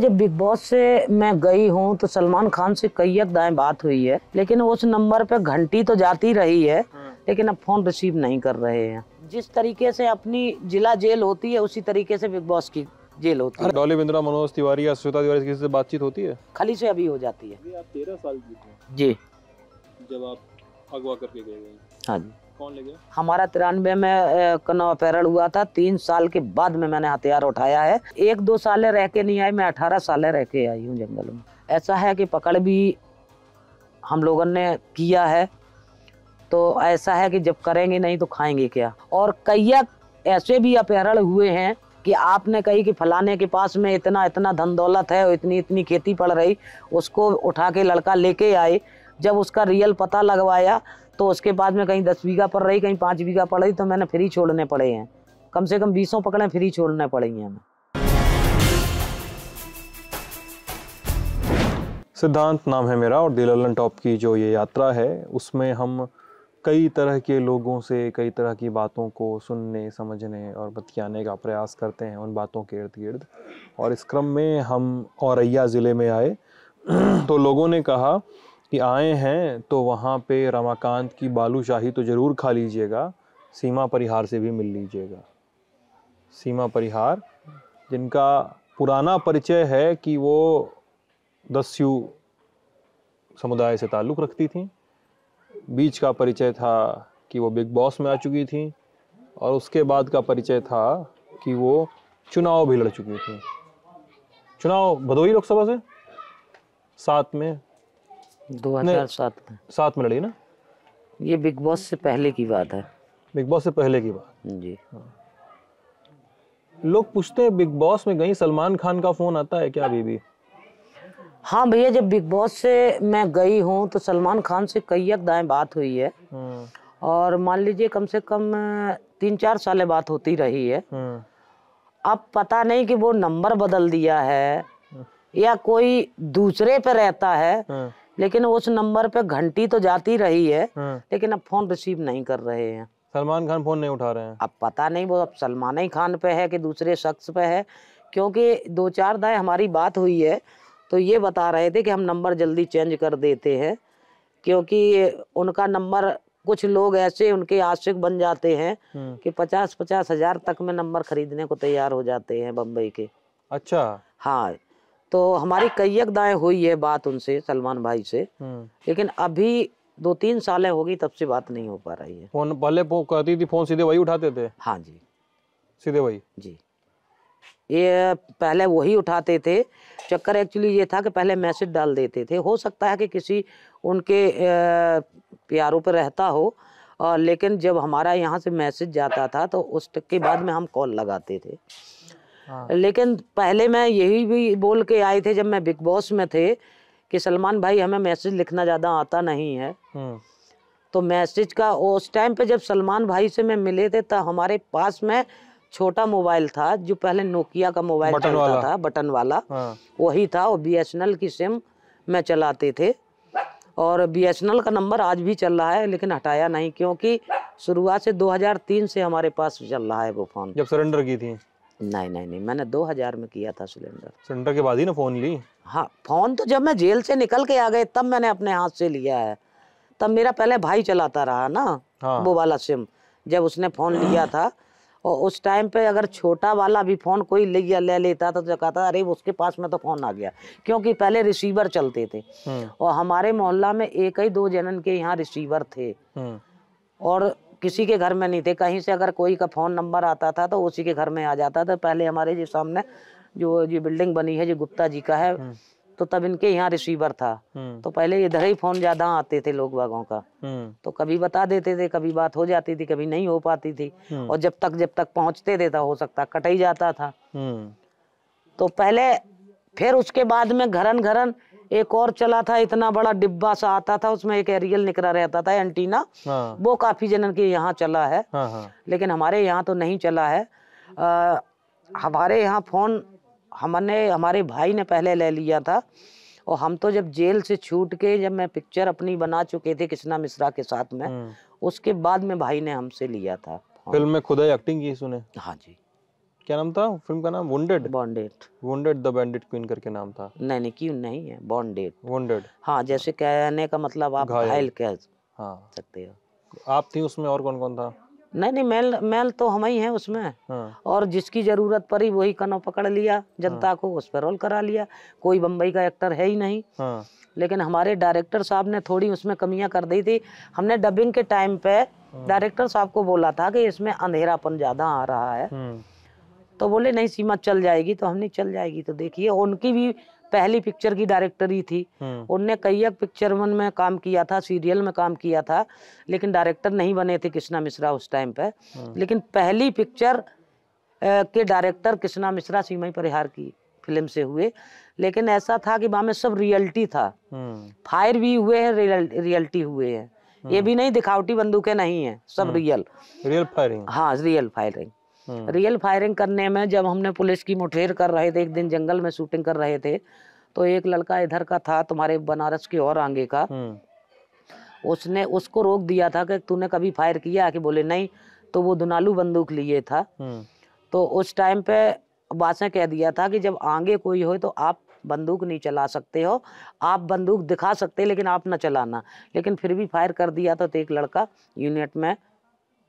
जब big boss से मैं गई हूँ तो सलमान खान से कई एक दाएँ बात हुई है लेकिन उस नंबर पे घंटी तो जाती रही है लेकिन अब फ़ोन रिसीव नहीं कर रहे हैं। जिस तरीके से अपनी जिला जेल होती है उसी तरीके से बिग बॉस की जेल होती है। डॉली बिंद्रा मनोज तिवारी या श्वेता तिवारी किसी से बातचीत होती है? खाली से अभी हो जाती है। आप तेरह साल की जी। जब आप अगवा करके गए गए हाँ जी। कौन ले गया? हमारा तिरानवे में अ, अपहरण हुआ था। तीन साल के बाद में मैंने हथियार उठाया है। एक दो साल रह के नहीं आई मैं अठारह साल रह के आई हूँ जंगल में। ऐसा है कि पकड़ भी हम लोगों ने किया है। तो ऐसा है कि जब करेंगे नहीं तो खाएँगे क्या? और कई ऐसे भी अपहरण हुए हैं कि आपने कही कि फलाने के पास में इतना इतना धन दौलत है इतनी इतनी खेती पड़ रही उसको उठा के लड़का लेके आए। जब उसका रियल पता लगवाया तो उसके बाद में कहीं दस बीघा पड़ रही, कहीं पाँच बीघा पड़ रही तो मैंने फ्री छोड़ने पड़े हैं। कम से कम बीसों पकड़े, फ्री छोड़ने पड़े हैं हमें। सिद्धांत नाम है मेरा और दिललन टॉप की जो ये यात्रा है, उसमें हम कई तरह के लोगों से, कई तरह की बातों को सुनने, समझने और बतियाने का प्रयास करते हैं उन बातों के इर्द गिर्द। और इस क्रम में हम औरैया ज़िले में आए तो लोगों ने कहा कि आए हैं तो वहाँ पे रमाकांत की बालूशाही तो ज़रूर खा लीजिएगा, सीमा परिहार से भी मिल लीजिएगा। सीमा परिहार, जिनका पुराना परिचय है कि वो दस्यु समुदाय से ताल्लुक़ रखती थी, बीच का परिचय था कि वो बिग बॉस में आ चुकी थी, और उसके बाद का परिचय था कि वो चुनाव भी लड़ चुकी थी। चुनाव भदोही लोकसभा से? साथ में दो हज़ार सात में। सात में लड़ी ना? ये बिग बॉस से पहले की बात है। बिग बॉस से पहले की बात? जी। लोग पूछते हैं बिग बॉस में गई सलमान खान का फ़ोन आता है क्या अभी भी हाँ भैया जब बिग बॉस से मैं गई हूँ तो सलमान खान से कई एक दाएँ बात हुई है। हम्म। और मान लीजिए कम से कम तीन चार साल बात होती रही है। हम्म। अब पता नहीं कि वो नंबर बदल दिया है या कोई दूसरे पे रहता है हम्म। लेकिन उस नंबर पे घंटी तो जाती रही है हम्म लेकिन अब फ़ोन रिसीव नहीं कर रहे हैं। सलमान खान फ़ोन नहीं उठा रहे हैं। अब पता नहीं वो अब सलमान ही खान पे है कि दूसरे शख्स पे है क्योंकि दो चार दाए हमारी बात हुई है तो ये बता रहे थे कि हम नंबर जल्दी चेंज कर देते हैं क्योंकि उनका नंबर कुछ लोग ऐसे उनके आशिक बन जाते हैं हम्म कि पचास पचास हज़ार तक में नंबर खरीदने को तैयार हो जाते हैं बम्बई के। अच्छा। हाँ तो हमारी कई एक दाएँ हुई है बात उनसे सलमान भाई से। हम्म। लेकिन अभी दो तीन सालें होगी तब से बात नहीं हो पा रही है। फ़ोन पहले फो- करती थी फ़ोन सीधे वही उठाते थे? हाँ जी। सीधे वही? जी। ये पहले वही उठाते थे। चक्कर एक्चुअली ये था कि पहले मैसेज डाल देते थे। हो सकता है कि किसी उनके प्यारों पर रहता हो और लेकिन जब हमारा यहाँ से मैसेज जाता था तो उसके बाद में हम कॉल लगाते थे। हाँ। लेकिन पहले मैं यही भी बोल के आए थे जब मैं बिग बॉस में थे कि सलमान भाई हमें मैसेज लिखना ज़्यादा आता नहीं है। हम्म। तो मैसेज का उस टाइम पे जब सलमान भाई से मैं मिले थे तो हमारे पास में छोटा मोबाइल था जो पहले नोकिया का मोबाइल चलता वाला। था बटन वाला। हाँ। वही था और बी की सिम में चलाते थे। और बीएसएनएल का नंबर आज भी चल रहा है लेकिन हटाया नहीं क्योंकि शुरुआत से 2003 से हमारे पास चल रहा है वो फ़ोन। जब सरेंडर की थी। नहीं नहीं नहीं मैंने 2000 में किया था सिलेंडर। सरेंडर के बाद ही ना फ़ोन ली? हाँ फ़ोन तो जब मैं जेल से निकल के आ गए तब मैंने अपने हाथ से लिया है। तब मेरा पहले भाई चलाता रहा ना हाँ। वो वाला सिम जब उसने फ़ोन लिया था और उस टाइम पे अगर छोटा वाला भी फ़ोन कोई ले गया ले लेता था तो कहता अरे उसके पास में तो फ़ोन आ गया। क्योंकि पहले रिसीवर चलते थे। हम्म। और हमारे मोहल्ला में एक ही दो जनन के यहाँ रिसीवर थे। हम्म। और किसी के घर में नहीं थे कहीं से अगर कोई का फ़ोन नंबर आता था तो उसी के घर में आ जाता था। पहले हमारे जो सामने जो ये बिल्डिंग बनी है जो गुप्ता जी का है हम्म। तो तब इनके यहाँ रिसीवर था। हम्म। तो पहले इधर ही फ़ोन ज़्यादा आते थे लोग बागों का। हम्म। तो कभी बता देते थे कभी बात हो जाती थी कभी नहीं हो पाती थी। और जब तक जब तक पहुँचते थे हो सकता कट ही जाता था। तो पहले फिर उसके बाद में घरन घरन एक और चला था इतना बड़ा डिब्बा सा आता था उसमें एक एरियल निकला रहता था एंटीना। हाँ। वो काफ़ी जनन के यहाँ चला है। हाँ हाँ। लेकिन हमारे यहाँ तो नहीं चला है। आ, हमारे यहाँ फ़ोन हमने हमारे भाई ने पहले ले लिया था। और हम तो जब जेल से छूट के जब मैं पिक्चर अपनी बना चुके थे कृष्णा मिश्रा के साथ में हम्म। उसके बाद में भाई ने हमसे लिया था फ़िल्म में खुदा एक्टिंग की सुने हाँ जी। क्या नाम था? फ़िल्म का नाम? Wounded bonded wounded the bandit queen करके नाम था। नहीं नहीं क्यों नहीं है? बॉन्डेड वुंडेड हाँ जैसे कहने का मतलब आप घायल। कह हाँ। सकते हो। आप थी उसमें और कौन कौन था? नहीं नहीं मेल मेल तो हम ही हैं उसमें। हाँ। और जिसकी ज़रूरत पड़ी वही कनो पकड़ लिया जनता हाँ। को उस पर रोल करा लिया। कोई बम्बई का एक्टर है ही नहीं। हाँ। लेकिन हमारे डायरेक्टर साहब ने थोड़ी उसमें कमियाँ कर दी थी। हमने डबिंग के टाइम पे डायरेक्टर साहब को बोला था कि इसमें अंधेरापन ज़्यादा आ रहा है। हम्म। तो बोले नहीं सीमा चल जाएगी तो हमने चल जाएगी। तो देखिए उनकी भी पहली पिक्चर की डायरेक्टर ही थी। हम्म। उनने कई एक पिक्चर में काम किया था सीरियल में काम किया था लेकिन डायरेक्टर नहीं बने थे कृष्णा मिश्रा उस टाइम पे। लेकिन पहली पिक्चर के डायरेक्टर कृष्णा मिश्रा सीमाई परिहार की फ़िल्म से हुए। लेकिन ऐसा था कि वहाँ में सब रियलिटी था। हम्म। फायर भी हुए हैं रियल, रियलिटी हुए हैं। ये भी नहीं दिखावटी बंदूकें नहीं है सब रियल रियल फायरिंग हाँ रियल फायरिंग हम्म रियल फायरिंग करने में जब हमने पुलिस की मुठभेड़ कर रहे थे एक दिन जंगल में शूटिंग कर रहे थे तो एक लड़का इधर का था तुम्हारे बनारस के और आगे का। हम्म। उसने उसको रोक दिया था कि तूने कभी फायर किया? कि बोले नहीं तो वो दुनालू बंदूक लिए था। हम्म। तो उस टाइम पे बासें कह दिया था कि जब आगे कोई हो तो आप बंदूक नहीं चला सकते हो। आप बंदूक दिखा सकते लेकिन आप ना चलाना। लेकिन फिर भी फायर कर दिया था तो एक लड़का यूनिट में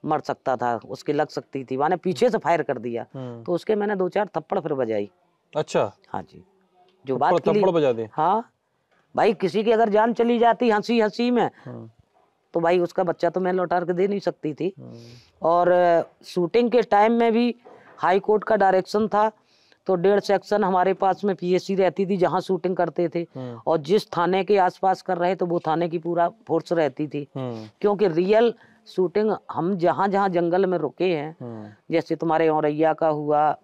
मर सकता था उसकी लग सकती थी माने पीछे से फायर कर दिया। हम्म। तो उसके मैंने दो चार थप्पड़ फिर बजाई। अच्छा। हाँ जी। जो बात थप्पड़ बजा दे हाँ। भाई किसी की अगर जान चली जाती हँसी हँसी में हम्म। तो भाई उसका बच्चा तो मैं लौटा के दे नहीं सकती थी। हम्म। और शूटिंग के टाइम में भी हाई कोर्ट का डायरेक्शन था तो डेढ़ सेक्शन हमारे पास में पीएससी रहती थी जहाँ शूटिंग करते थे। और जिस थाने के आसपास कर रहे तो वो थाने की पूरा फोर्स रहती थी। क्योंकि रियल शूटिंग हम जहाँ जहाँ जंगल में रुके हैं हम्म। जैसे तुम्हारे औरैया का हुआ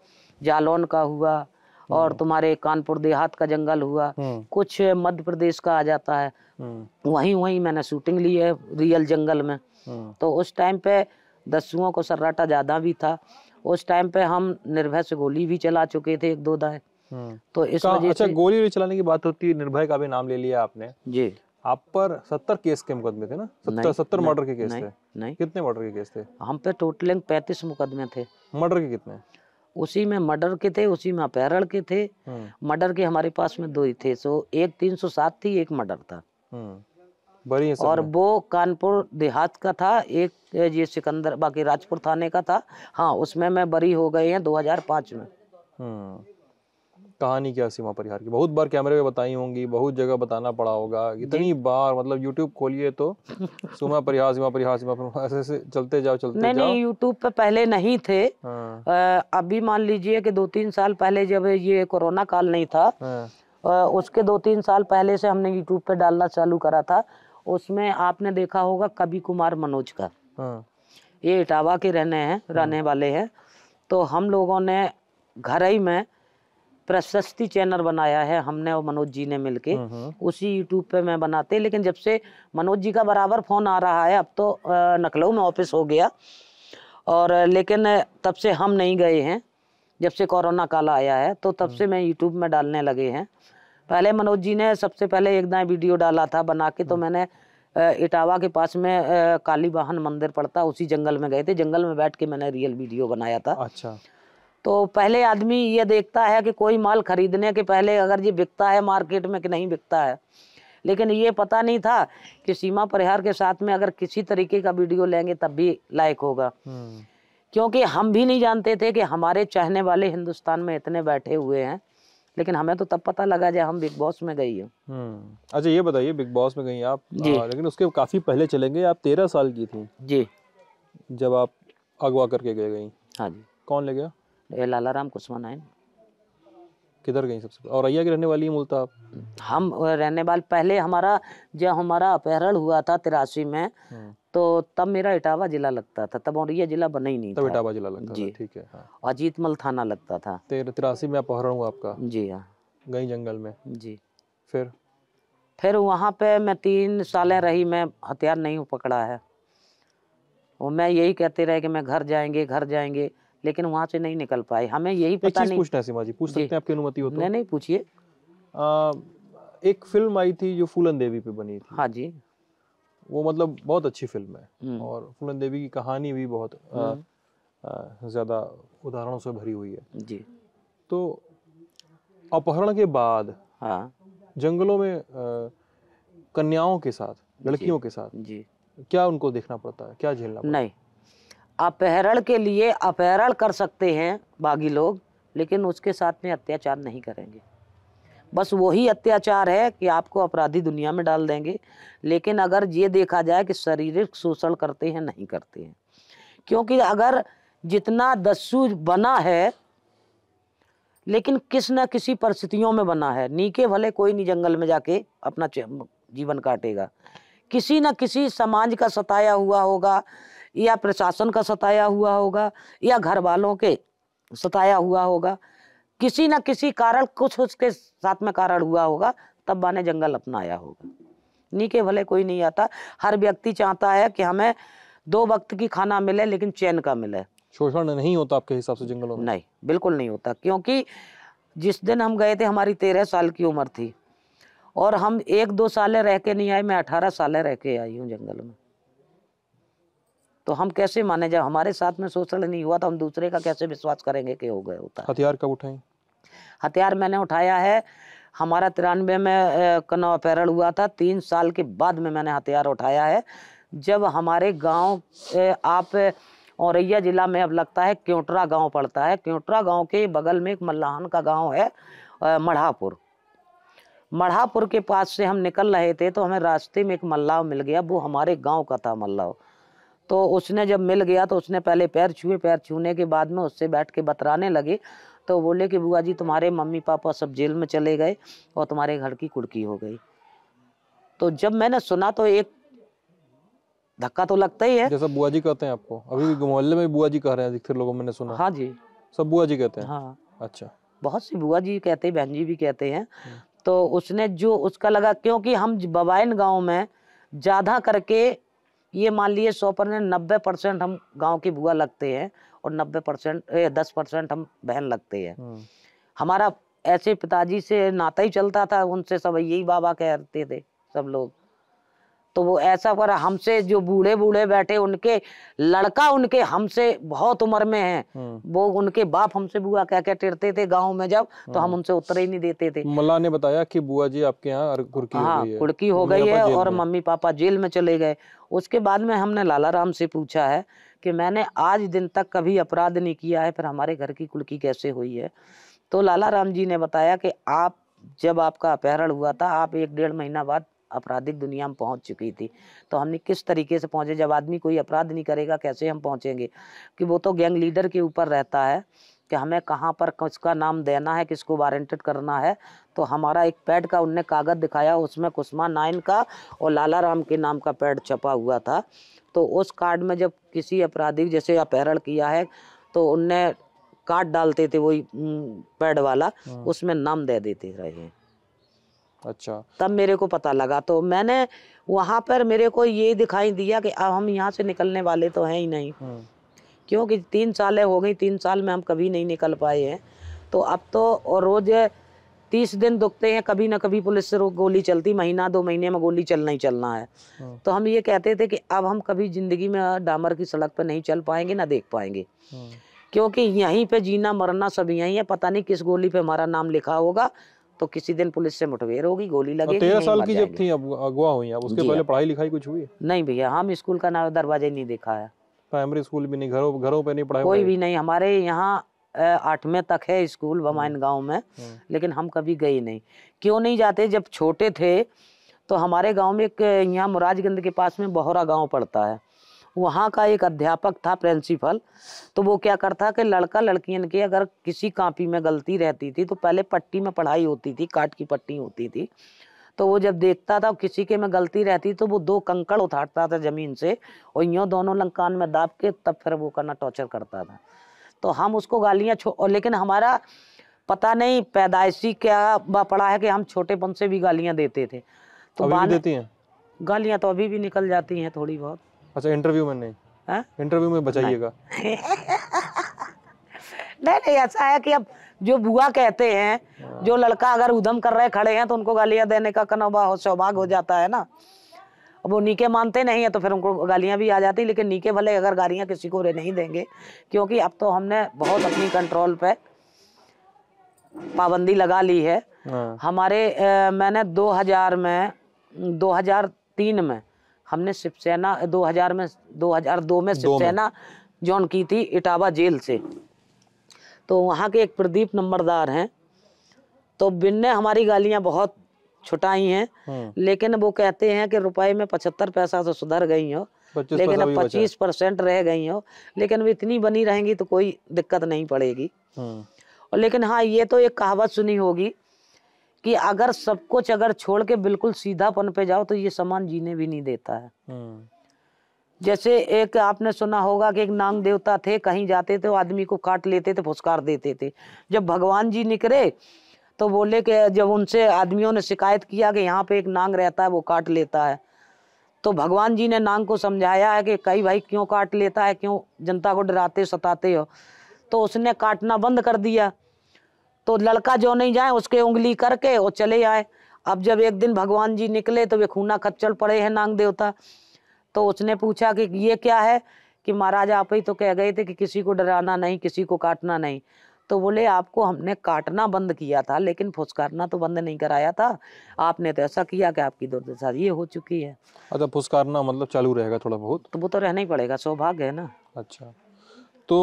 जालौन का हुआ और तुम्हारे कानपुर देहात का जंगल हुआ हम्म। कुछ मध्य प्रदेश का आ जाता है। हम्म। वहीं वहीं मैंने शूटिंग ली है रियल जंगल में। हम्म। तो उस टाइम पे दस्युओं को सर्राटा ज़्यादा भी था। उस टाइम पे हम निर्भय से गोली भी चला चुके थे एक दो दाए। हम्म। तो इस वजह अच्छा गोली वोली चलाने की बात होती है। निर्भय का भी नाम ले लिया आपने। जी। आप पर सत्तर केस के मुकदमे थे ना? सत्तर सत्तर मर्डर के केस थे। नहीं। कितने मर्डर के केस थे? हम पे टोटलिंग पैंतीस मुकदमे थे। मर्डर के कितने? उसी में मर्डर के थे उसी में अपहरण के थे। हम्म। मर्डर के हमारे पास में दो ही थे सो एक तीन सौ सात थी एक मर्डर था। हम्म। बड़ी और वो कानपुर देहात का था एक ये सिकंदर बाकी राजपुर थाने का था। हाँ उसमें मैं बरी हो गए हैं 2005 में। हम्म। कहानी क्या सीमा परिहार की? बहुत बार कैमरे पे बताई होंगी बहुत जगह बताना पड़ा होगा। इतनी बार मतलब यूट्यूब खोलिए तो सीमा परिहार सीमा परिहार सीमा परिहार ऐसे ऐसे चलते जाओ चलते नहीं जाओ। नहीं यूट्यूब पे पहले नहीं थे। हाँ। अ, अभी मान लीजिए कि दो तीन साल पहले जब ये कोरोना काल नहीं था हाँ। अ, उसके दो तीन साल पहले से हमने यूट्यूब पे डालना चालू करा था। उसमें आपने देखा होगा कवि कुमार मनोज का। हाँ। ये इटावा के रहने हैं रहने वाले हैं। तो हम लोगों ने घर ही में प्रशस्ति चैनल बनाया है हमने और मनोज जी ने मिलके। हम्म, हम्म, उसी यूट्यूब पे मैं बनाते लेकिन जब से मनोज जी का बराबर फ़ोन आ रहा है अब तो नकलऊ में ऑफ़िस हो गया। और लेकिन तब से हम नहीं गए हैं। जब से कोरोना काल आया है तो तब से मैं यूट्यूब में डालने लगे हैं। पहले मनोज जी ने सबसे पहले एक दाएँ वीडियो डाला था बना के तो मैंने इटावा के पास में काली वाहन मंदिर पड़ता उसी जंगल में गए थे। जंगल में बैठ के मैंने रियल वीडियो बनाया था। अच्छा। तो पहले आदमी ये देखता है कि कोई माल खरीदने के पहले अगर ये बिकता है मार्केट में कि नहीं बिकता है। लेकिन ये पता नहीं था कि सीमा परिहार के साथ में अगर किसी तरीके का वीडियो लेंगे तब भी लायक होगा। हम्म। क्योंकि हम भी नहीं जानते थे कि हमारे चाहने वाले हिंदुस्तान में इतने बैठे हुए हैं। लेकिन हमें तो तब पता लगा जब हम बिग बॉस में गई हूँ। हम्म। अच्छा ये बताइए बिग बॉस में गई आप? जी। आ, लेकिन उसके काफ़ी पहले चलेंगे आप तेरह साल की थी। जी। जब आप अगवा करके गए गई। हाँ जी। कौन ले गया? ये लाला राम कुशवाहा नाइन। किधर गई सबसे और रैया की रहने वाली है मूलतः आप? हम रहने वाले पहले हमारा जब हमारा अपहरण हुआ था तिरासी में हम्म, तो तब मेरा इटावा जिला लगता था तब और ये जिला बना ही नहीं तब था। इटावा जिला लगता था जी। ठीक है हाँ। अजीतमल थाना लगता था। तिरासी में अपहरण हुआ आपका? जी हाँ। गई जंगल में? जी। फिर? फिर वहाँ पे मैं तीन साल रही मैं हथियार नहीं पकड़ा है। और मैं यही कहते रहे कि मैं घर जाएँगे घर जाएँगे। लेकिन वहाँ से नहीं निकल पाए। हमें यही पता नहीं। पूछना है सीमा जी पूछ सकते हैं आपकी अनुमति हो तो। नहीं नहीं पूछिए। एक फ़िल्म आई थी जो फूलन देवी पे बनी थी। हाँ जी। वो मतलब बहुत अच्छी फ़िल्म है हम्म, और फूलन देवी की कहानी भी बहुत आ, हम्म, आ, ज़्यादा उदाहरणों से भरी हुई है। जी। तो अपहरण के बाद हाँ। जंगलों में अ, कन्याओं के साथ लड़कियों के साथ जी। क्या उनको देखना पड़ता है? क्या झेलना नहीं। अपहरण के लिए अपहरण कर सकते हैं बागी लोग, लेकिन उसके साथ में अत्याचार नहीं करेंगे। बस वही अत्याचार है कि आपको अपराधी दुनिया में डाल देंगे, लेकिन अगर ये देखा जाए कि शारीरिक शोषण करते हैं, नहीं करते हैं। क्योंकि अगर जितना दस्यु बना है, लेकिन किस न किसी परिस्थितियों में बना है, नीके भले कोई नहीं जंगल में जाके अपना जीवन काटेगा। किसी न किसी समाज का सताया हुआ होगा या प्रशासन का सताया हुआ होगा या घर वालों के सताया हुआ होगा किसी न किसी कारण कुछ उसके साथ में कारण हुआ होगा तब बाने जंगल अपनाया होगा। नीके भले कोई नहीं आता हर व्यक्ति चाहता है कि हमें दो वक्त की खाना मिले लेकिन चैन का मिले। शोषण नहीं होता आपके हिसाब से जंगलों में? नहीं बिल्कुल नहीं होता क्योंकि जिस दिन हम गए थे हमारी तेरह साल की उम्र थी और हम एक दो साल रह के नहीं आए मैं अठारह साल रह के आई हूँ जंगल में। तो हम कैसे माने जब हमारे साथ में शोषण नहीं हुआ तो हम दूसरे का कैसे विश्वास करेंगे कि हो गए होता? हथियार कब उठाए? हथियार मैंने उठाया है। हमारा तिरानवे में कनौ अपहरण हुआ था। तीन साल के बाद में मैंने हथियार उठाया है। जब हमारे गाँव आप औरैया जिला में अब लगता है क्योंटरा गाँव पड़ता है। क्योंटरा गाँव के बगल में एक मल्लाहन का गाँव है मढ़ापुर। मढ़ापुर के पास से हम निकल रहे थे तो हमें रास्ते में एक मल्लाह मिल गया। वो हमारे गाँव का था मल्लाह। तो उसने जब मिल गया तो उसने पहले पैर छुए पैर छूने के बाद में उससे बैठ के बतराने लगे। तो बोले कि बुआ जी तुम्हारे मम्मी पापा सब जेल में चले गए और तुम्हारे घर की कुड़की हो गई। तो जब मैंने सुना तो एक धक्का तो लगता ही है। जैसा बुआ जी कहते हैं आपको। अभी भी मोहल्ले में बुआ जी कह रहे हैं अधिकतर लोगों मैंने सुना। हाँ जी। सब बुआ जी कहते हैं? हाँ। अच्छा। बहुत सी बुआ जी कहते हैं बहन जी भी कहते हैं। तो उसने जो उसका लगा क्योंकि हम बबाइन गाँव में ज़्यादा करके ये मान लिए सौ परसेंट नब्बे परसेंट हम गाँव की बुआ लगते हैं और नब्बे परसेंट दस परसेंट हम बहन लगते हैं। हम्म, हमारा ऐसे पिताजी से नाता ही चलता था उनसे सब यही बाबा कहते थे सब लोग। तो वो ऐसा कर हमसे जो बूढ़े बूढ़े बैठे उनके लड़का उनके हमसे बहुत उम्र में है। हम्म। वो उनके बाप हमसे बुआ कह के टिरते थे गाँव में जब तो हम उनसे उत्तर ही नहीं देते थे। मल्ला ने बताया कि बुआ जी आपके यहाँ कुर्की हो गई है। कुड़की हो गई है और मम्मी पापा जेल में चले गए। उसके बाद में हमने लाला राम से पूछा है कि मैंने आज दिन तक कभी अपराध नहीं किया है फिर हमारे घर की कुड़की कैसे हुई है? तो लाला राम जी ने बताया कि आप जब आपका अपहरण हुआ था आप एक डेढ़ महीना बाद आपराधिक दुनिया में पहुँच चुकी थी। तो हमने किस तरीके से पहुँचे? जब आदमी कोई अपराध नहीं करेगा कैसे हम पहुँचेंगे? कि वो तो गैंग लीडर के ऊपर रहता है कि हमें कहाँ पर किसका नाम देना है किसको वारंटेड करना है। तो हमारा एक पैड का उनने कागज़ दिखाया उसमें कुसमा नाइन का और लाला राम के नाम का पैड छपा हुआ था। तो उस कार्ड में जब किसी अपराधी जैसे अपहरण किया है तो उनने कार्ड डालते थे वही पैड वाला हाँ। उसमें नाम दे देते रहे। अच्छा। तब मेरे को पता लगा तो मैंने वहाँ पर मेरे को ये दिखाई दिया कि अब हम यहाँ से निकलने वाले तो हैं ही नहीं। हम्म, क्योंकि तीन सालें हो गई तीन साल में हम कभी नहीं निकल पाए हैं। तो अब तो और रोज तीस दिन दुखते हैं कभी ना कभी पुलिस से गोली चलती महीना दो महीने में गोली चलना ही चलना है। हम्म, तो हम ये कहते थे कि अब हम कभी ज़िंदगी में डामर की सड़क पर नहीं चल पाएँगे ना देख पाएँगे। हम्म। क्योंकि यहीं पे जीना मरना सब यहीं है पता नहीं किस गोली पे हमारा नाम लिखा होगा तो किसी दिन पुलिस से मुठभेड़ होगी गोली लगेगी तेरह साल की जब थी अगवा हुई आप उसके पहले। पढ़ाई लिखाई कुछ हुई नहीं भैया हम स्कूल का ना दरवाज़ा नहीं देखा है। प्राइमरी स्कूल भी नहीं घरों घरों पे नहीं पढ़ाई कोई भी नहीं हमारे यहाँ आठवें तक है स्कूल बमाइन गाँव में हम्म, लेकिन हम कभी गए नहीं। क्यों नहीं जाते? जब छोटे थे तो हमारे गाँव में एक यहाँ मुराजगंज के पास में बहोरा गाँव पड़ता है। वहाँ का एक अध्यापक था प्रिंसिपल तो वो क्या करता कि लड़का लड़कियन के अगर किसी कापी में गलती रहती थी तो पहले पट्टी में पढ़ाई होती थी काट की पट्टी होती थी। तो वो जब देखता था किसी के में गलती रहती तो वो दो कंकड़ उठाता था ज़मीन से और यूँ दोनों लंकान में दाब के तब फिर वो करना टॉर्चर करता था। तो हम उसको गालियाँ छो और लेकिन हमारा पता नहीं पैदाइशी क्या पड़ा है कि हम छोटेपन से भी गालियाँ देते थे। तो अभी भी देती हैं? गालियाँ तो अभी भी निकल जाती हैं थोड़ी बहुत। अच्छा इंटरव्यू में नहीं। इंटरव्यू में बचाइएगा। नहीं नहीं ऐसा है कि अब जो बुआ कहते हैं जो लड़का अगर उधम कर रहे खड़े हैं तो उनको गालियाँ देने का कनौबा हो सौभाग्य हो जाता है ना। अब वो नीके मानते नहीं है तो फिर उनको गालियाँ भी आ जाती लेकिन नीके भले अगर गालियाँ किसी को नहीं देंगे क्योंकि अब तो हमने बहुत अपनी कंट्रोल पे पाबंदी लगा ली है। हाँ। हमारे अ, मैंने 2000 में 2003 में हमने शिवसेना 2000 में 2002 में दो में। शिवसेना जॉन की थी इटावा जेल से। तो वहाँ के एक प्रदीप नंबरदार हैं। तो बिन ने हमारी गालियाँ बहुत छुटाई हैं। हम्म, लेकिन वो कहते हैं कि रुपए में पचहत्तर पैसा तो सुधर गई हो। लेकिन अब। पच्चीस परसेंट रह गई हो। लेकिन वो इतनी बनी रहेंगी तो कोई दिक्कत नहीं पड़ेगी। हम्म, और लेकिन हाँ ये तो एक कहावत सुनी होगी कि अगर सब कुछ अगर छोड़ के बिल्कुल सीधापन पे जाओ तो ये सामान जीने भी नहीं देता है। हम्म, जैसे एक आपने सुना होगा कि एक नांग देवता थे कहीं जाते थे आदमी को काट लेते थे फुसकार देते थे। जब भगवान जी निकले तो बोले कि जब उनसे आदमियों ने शिकायत किया कि यहाँ पे एक नांग रहता है वो काट लेता है। तो भगवान जी ने नांग को समझाया है कि कई भाई क्यों काट लेता है क्यों जनता को डराते सताते हो। तो उसने काटना बंद कर दिया। तो लड़का जो नहीं जाए उसके उंगली करके वो चले आए। अब जब एक दिन भगवान जी निकले तो वे खूना खच्चर पड़े हैं नांग देवता। तो उसने पूछा कि ये क्या है? कि महाराज आप ही तो कह गए थे कि किसी को डराना नहीं किसी को काटना नहीं। तो बोले आपको हमने काटना बंद किया था लेकिन फुसकारना तो बंद नहीं कराया था। आपने तो ऐसा किया कि आपकी दुर्दशा ये हो चुकी है। अच्छा फुसकारना मतलब चालू रहेगा थोड़ा बहुत? तो वो तो रहना ही पड़ेगा सौभाग्य है ना। अच्छा। तो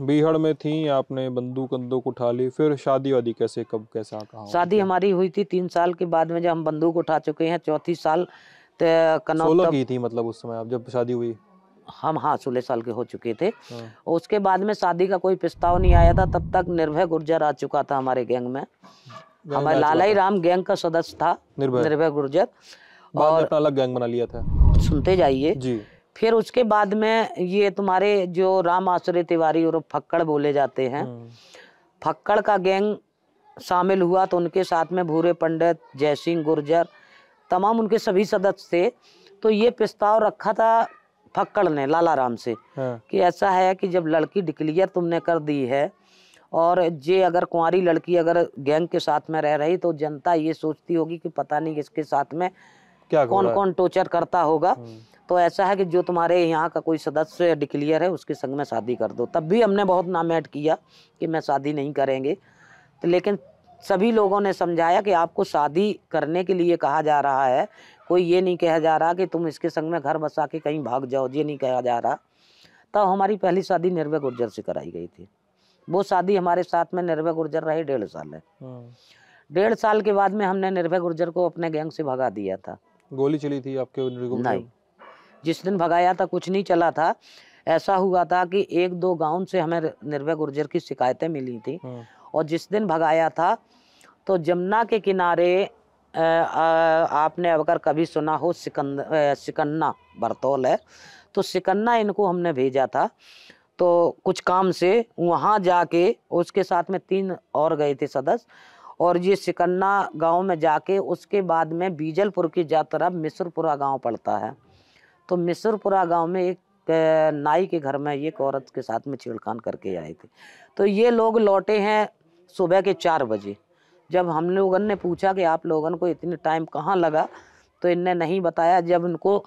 बीहड़ में थी आपने बंदूक बंदूक उठा ली फिर शादी वादी कैसे कब कैसा कहाँ? शादी हमारी हुई थी तीन साल के बाद में जब हम बंदूक उठा चुके हैं चौथी साल तो सोलह की थी मतलब उस समय आप जब शादी हुई? हम हाँ सोलह साल के हो चुके थे। हाँ, उसके बाद में शादी का कोई प्रस्ताव नहीं आया था तब तक निर्भय गुर्जर आ चुका था हमारे गैंग में। हमारे लालाई राम गैंग का सदस्य था निर्भय। निर्भय गुर्जर। और अपना अलग गैंग बना लिया था। सुनते जाइए। जी। फिर उसके बाद में ये तुम्हारे जो राम आश्रय तिवारी और फक्कड़ बोले जाते हैं हम्म, फक्कड़ का गैंग शामिल हुआ तो उनके साथ में भूरे पंडित जयसिंह गुर्जर तमाम उनके सभी सदस्य थे। तो ये प्रस्ताव रखा था फक्कड़ ने लाला राम से हाँ, कि ऐसा है कि जब लड़की डिक्लियर तुमने कर दी है और ये अगर कुंवारी लड़की अगर गैंग के साथ में रह रही तो जनता ये सोचती होगी कि पता नहीं इसके साथ में क्या कौन कौन टोचर करता होगा। हम्म, तो ऐसा है कि जो तुम्हारे यहाँ का कोई सदस्य डिक्लियर है उसके संग में शादी कर दो। तब भी हमने बहुत नामेट किया कि मैं शादी नहीं करेंगे। तो लेकिन सभी लोगों ने समझाया कि आपको शादी करने के लिए कहा जा रहा है। कोई ये नहीं कहा जा रहा कि तुम इसके संग में घर बसा के कहीं भाग जाओ ये नहीं कहा जा रहा। तब हमारी पहली शादी निर्भय गुर्जर से कराई गई थी। वो शादी हमारे साथ में निर्भय गुर्जर रहे डेढ़ साल है। हम्म। डेढ़ साल के बाद में हमने निर्भय गुर्जर को अपने गैंग से भगा दिया था। गोली चली थी आपके नहीं। जिस दिन भगाया था कुछ नहीं चला था। ऐसा हुआ था कि एक दो गाँव से हमें निर्भय गुर्जर की शिकायतें मिली थी। हम्म, और जिस दिन भगाया था तो जमुना के किनारे अ, अ, आपने अगर कभी सुना हो सिकंद सिकन्ना बरतौल है। तो सिकन्ना इनको हमने भेजा था। तो कुछ काम से वहाँ जाके उसके साथ में तीन और गए थे सदस्य। और ये सिकन्ना गाँव में जाके उसके बाद में बीजलपुर की जा तरफ़ मिस्रपुरा गाँव पड़ता है। तो मिस्रपुरा गाँव में एक नाई के घर में एक औरत के साथ में छेड़खान करके आए थे। तो ये लोग लौटे हैं सुबह के चार बजे। जब हम लोगों ने पूछा कि आप लोगों को इतने टाइम कहाँ लगा तो इनने नहीं बताया। जब उनको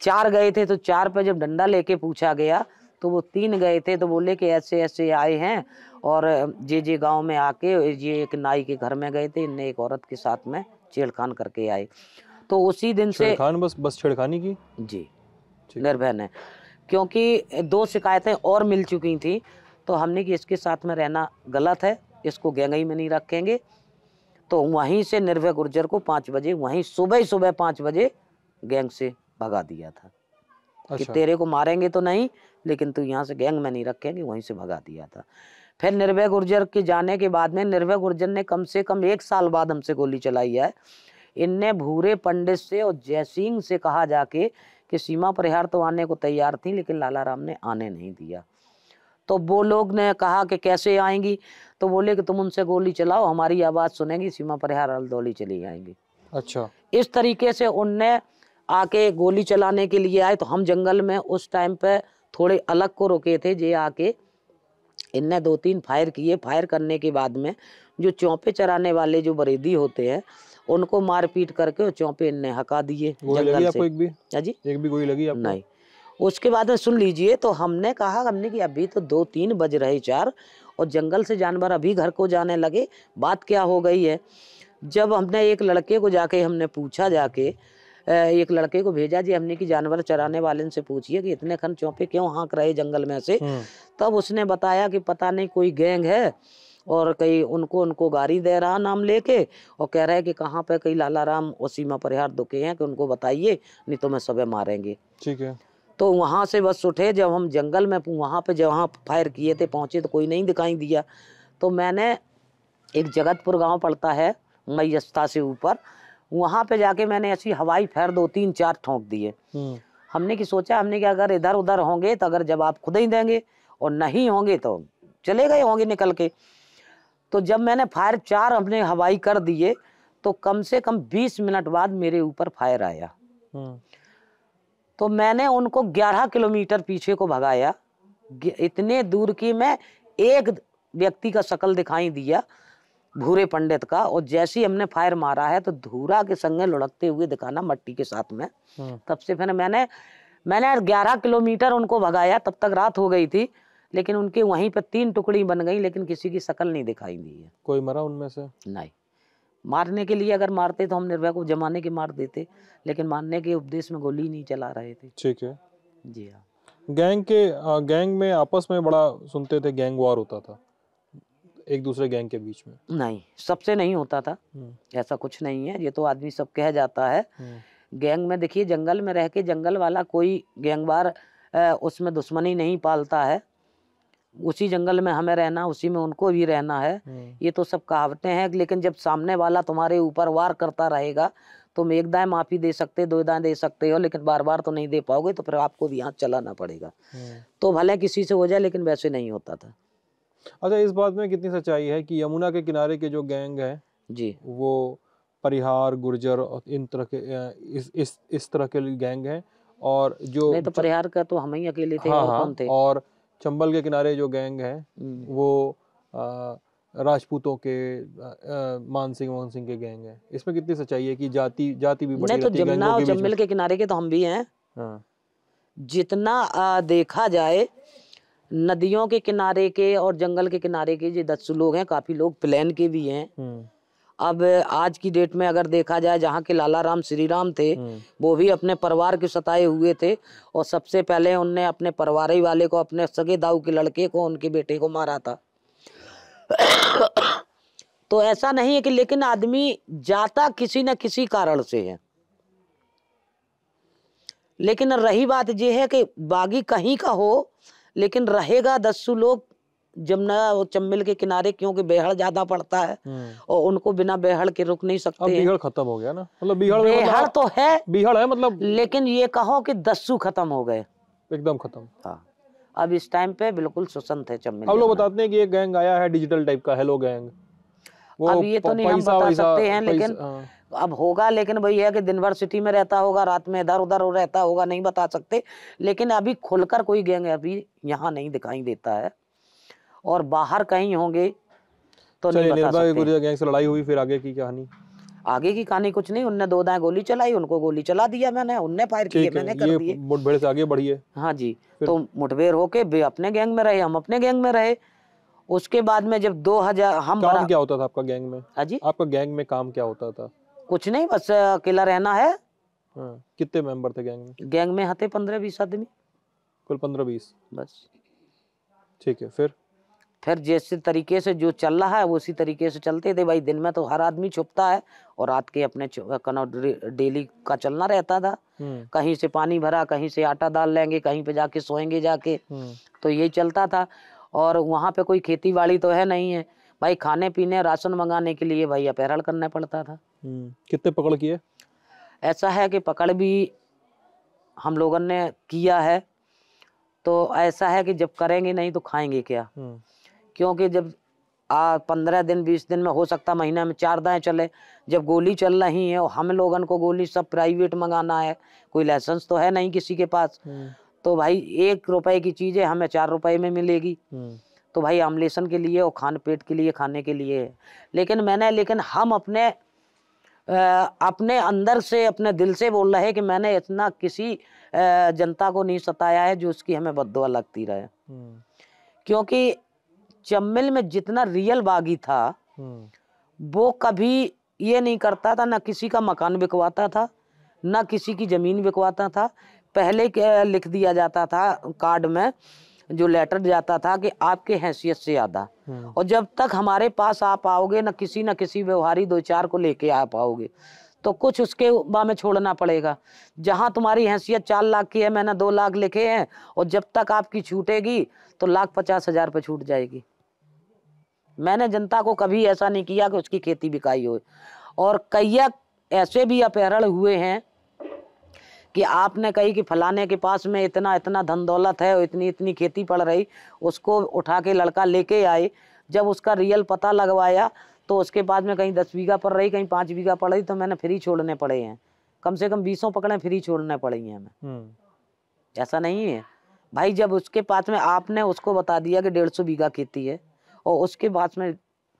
चार गए थे तो चार पर जब डंडा लेके पूछा गया तो वो तीन गए थे तो बोले कि ऐसे ऐसे आए हैं और जे जे गाँव में आके ये एक नाई के घर में गए थे। इनने एक औरत के साथ में छेड़खान करके आए। तो उसी दिन से छेड़खान बस बस छेड़खानी की? जी। निर्भय ने क्योंकि दो शिकायतें और मिल चुकी थी तो हमने कि इसके साथ में रहना गलत है इसको गैंगई में नहीं रखेंगे। तो वहीं से निर्भय गुर्जर को पाँच बजे वहीं सुबह ही सुबह पाँच बजे गैंग से भगा दिया था। अच्छा। कि तेरे को मारेंगे तो नहीं लेकिन तू यहाँ से गैंग में नहीं रखेंगे वहीं से भगा दिया था। फिर निर्भय गुर्जर के जाने के बाद में निर्भय गुर्जर ने कम से कम एक साल बाद हमसे गोली चलाई है। इनने भूरे पंडित से और जयसिंह से कहा जाके कि सीमा परिहार तो आने को तैयार थी लेकिन लाला राम ने आने नहीं दिया। तो वो लोग ने कहा कि कैसे आएँगी? तो बोले कि तुम उनसे गोली चलाओ हमारी आवाज़ सुनेगी सीमा परिहार अलदौली चली आएँगी अच्छा। इस तरीके से उनने आके गोली चलाने के लिए आए तो हम जंगल में उस टाइम पे थोड़े अलग को रुके थे जे आके इनने दो तीन फायर किए। फायर करने के बाद में जो चौंपे चराने वाले जो बरेदी होते हैं उनको मार पीट करके चौपे ने हका दिए जंगल से। एक भी? हाँ जी। एक भी गोली लगी आपको? नहीं। उसके बाद में सुन लीजिए तो हमने कहा हमने कि अभी तो दो तीन बज रहे चार और जंगल से जानवर अभी घर को जाने लगे। बात क्या हो गई है? जब हमने एक लड़के को जाके हमने पूछा जाके एक लड़के को भेजा जी हमने कि जानवर चराने वाले से पूछिए कि इतने खन चौपे क्यों हाँक रहे जंगल में से? हम्म, तब उसने बताया कि पता नहीं कोई गैंग है और कहीं उनको उनको गाड़ी दे रहा नाम लेके और कह रहा है कि कहाँ पे कहीं लाला राम और सीमा परिहार दुखे हैं कि उनको बताइए नहीं तो मैं सबे मारेंगे। ठीक है। तो वहाँ से बस उठे जब हम जंगल में वहाँ पे जहाँ फायर किए थे पहुँचे तो कोई नहीं दिखाई दिया। तो मैंने एक जगतपुर गाँव पड़ता है मैयस्ता से ऊपर वहाँ पे जाके मैंने ऐसी हवाई फायर दो तीन चार ठोंक दिए। हम्म, हमने की सोचा हमने कि अगर इधर उधर होंगे तो अगर जब आप खुद ही देंगे और नहीं होंगे तो चले गए होंगे निकल के। तो जब मैंने फायर चार अपने हवाई कर दिए तो कम से कम बीस मिनट बाद मेरे ऊपर फायर आया। हम्म, तो मैंने उनको 11 किलोमीटर पीछे को भगाया। इतने दूर की मैं एक व्यक्ति का शकल दिखाई दिया भूरे पंडित का और जैसे ही हमने फायर मारा है तो धूरा के संगे लुढ़कते हुए दिखाना मट्टी के साथ में। हम्म, तब से फिर मैंने मैंने 11 किलोमीटर उनको भगाया तब तक रात हो गई थी। लेकिन उनके वहीं पर तीन टुकड़ी बन गई लेकिन किसी की शकल नहीं दिखाई दी है। कोई मरा उनमें से? नहीं। मारने के लिए अगर मारते तो हम निर्भय को जमाने के मार देते लेकिन मारने के उपदेश में गोली नहीं चला रहे थे। ठीक है। जी हाँ। गैंग के गैंग में आपस में बड़ा सुनते थे गैंग वार होता था एक दूसरे गैंग के बीच में। नहीं सबसे नहीं होता था। हम्म, ऐसा कुछ नहीं है ये तो आदमी सब कह जाता है। हम्म, गैंग में देखिए जंगल में रह के जंगल वाला कोई गैंगवार उसमें दुश्मनी नहीं पालता है। उसी जंगल में हमें रहना उसी में उनको भी रहना है। हम्म, ये तो सब कहावतें हैं लेकिन जब सामने वाला तुम्हारे ऊपर वार करता रहेगा तुम एक दाएँ माफ़ी दे सकते दो दाएँ दे सकते हो लेकिन बार बार तो नहीं दे पाओगे तो फिर आपको भी हाथ चलाना पड़ेगा। हम्म। तो भले किसी से हो जाए लेकिन वैसे नहीं होता था। अच्छा इस बात में कितनी सच्चाई है कि यमुना के किनारे के जो गैंग है जी। वो परिहार गुर्जर और इन तरह के इस इस इस तरह के गैंग हैं और जो नहीं तो परिहार का तो हम ही अकेले थे हाँ और हाँ कौन थे? और चंबल के किनारे जो गैंग है हम्म, वो राजपूतों के मान सिंह मोहन सिंह के गैंग है। इसमें कितनी सच्चाई है कि जाति जाति भी बड़ी तो जमुना और चंबल के किनारे के तो हम भी हैं। हाँ। जितना आ, देखा जाए नदियों के किनारे के और जंगल के किनारे के जो दस लोग हैं काफ़ी लोग प्लेन के भी हैं। हम्म, अब आज की डेट में अगर देखा जाए जहाँ के लाला राम श्री राम थे हम्म, वो भी अपने परिवार के सताए हुए थे और सबसे पहले उनने अपने परिवार ही वाले को अपने सगे दाऊ के लड़के को उनके बेटे को मारा था। तो ऐसा नहीं है कि लेकिन आदमी जाता किसी न किसी कारण से है। लेकिन रही बात यह है कि बागी कहीं का हो लेकिन रहेगा दस्यु लोग जमुना और चम्बिल के किनारे क्योंकि बेहड़ ज़्यादा पड़ता है हम्म। और उनको बिना बेहड़ के रुक नहीं सकते बीहड़ खत्म हो गया ना। मतलब बीहड़ बेहड़ मतलब तो है बीहड़ है मतलब लेकिन ये कहो कि दस्यु खत्म हो गए। एकदम खत्म। हाँ। अब इस टाइम पे बिल्कुल सुसंत है चम्मिल अब लोग बताते हैं कि एक गैंग आया है डिजिटल टाइप का हेलो गैंग। अब ये तो नहीं हम बता सकते हैं, लेकिन हाँ, अब होगा लेकिन वही है कि दिन भर सिटी में रहता होगा रात में इधर उधर रहता होगा नहीं बता सकते। लेकिन अभी खुलकर कोई गैंग अभी यहाँ नहीं दिखाई देता है। और बाहर कहीं होंगे तो नहीं बता सकते। गैंग से लड़ाई हुई फिर आगे की कहानी आगे की कहानी कुछ नहीं उनने दो दाएँ गोली चलाई उनको गोली चला दिया मैंने उनने फायर किए मैंने कर दिए। मुठभेड़ से आगे बढ़ी है। हाँ जी तो मुठभेड़ होके वे अपने गैंग में रहे हम अपने गैंग में रहे। उसके बाद में जब 2000 हम काम क्या होता था आपका गैंग में? हाँ जी। आपका गैंग में काम क्या होता था? कुछ नहीं बस अकेला रहना है। हाँ, कितने मेंबर थे गैंग में? गैंग में हते पंद्रह बीस आदमी। कुल पंद्रह बीस। बस। ठीक है फिर? फिर जैसे तरीके से जो चल रहा है वो उसी तरीके से चलते थे। भाई दिन में तो हर आदमी छुपता है और रात के अपने डेली का चलना रहता था। हम्म, कहीं से पानी भरा कहीं से आटा डाल लेंगे कहीं पे जाके सोएँगे जाके। हम्म, तो यही चलता था और वहाँ पे कोई खेती बाड़ी तो है नहीं है। भाई खाने पीने राशन मंगाने के लिए भाई अपहरण करना पड़ता था। हम्म। कितने पकड़ किए? ऐसा है कि पकड़ भी हम लोगों ने किया है। तो ऐसा है कि जब करेंगे नहीं तो खाएँगे क्या? क्योंकि जब आ पंद्रह दिन बीस दिन में हो सकता महीना में चार दाएँ चले जब गोली चल रही है और हम लोगन को गोली सब प्राइवेट मंगाना है कोई लाइसेंस तो है नहीं किसी के पास हम्म, तो भाई एक रुपए की चीज़ है हमें चार रुपए में मिलेगी। हम्म, तो भाई आमलेसन के लिए और खान पेट के लिए खाने के लिए है। लेकिन मैंने लेकिन हम अपने अ, अपने अंदर से अपने दिल से बोल रहे हैं कि मैंने इतना किसी अ, जनता को नहीं सताया है जो उसकी हमें बददुआ लगती रहे। हम्म, क्योंकि चम्मिल में जितना रियल बागी था हम्म, वो कभी ये नहीं करता था ना किसी का मकान बिकवाता था ना किसी की ज़मीन बिकवाता था। पहले के लिख दिया जाता था कार्ड में जो लेटर जाता था कि आपके हैसियत से ज़्यादा हम्म, और जब तक हमारे पास आप आओगे ना किसी ना किसी व्यवहारी दो चार को लेके आ पाओगे तो कुछ उसके बा में छोड़ना पड़ेगा। जहाँ तुम्हारी हैसियत चार लाख की है, मैंने दो लाख लिखे हैं, और जब तक आपकी छूटेगी तो लाख पचास हज़ार पे छूट जाएगी। मैंने जनता को कभी ऐसा नहीं किया कि उसकी खेती बिकाई हो। और कई ऐसे भी अपहरण हुए हैं कि आपने कही कि फलाने के पास में इतना इतना धन दौलत है और इतनी इतनी खेती पड़ रही, उसको उठा के लड़का लेके आए। जब उसका रियल पता लगवाया तो उसके बाद में कहीं दस बीघा पड़ रही कहीं पाँच बीघा पड़ रही तो मैंने फ्री छोड़ने पड़े हैं। कम से कम बीसों पकड़े फ्री छोड़ने पड़े हैं हमें। हम्म, ऐसा नहीं है। भाई जब उसके पास में आपने उसको बता दिया कि डेढ़ सौ बीघा खेती है और उसके पास में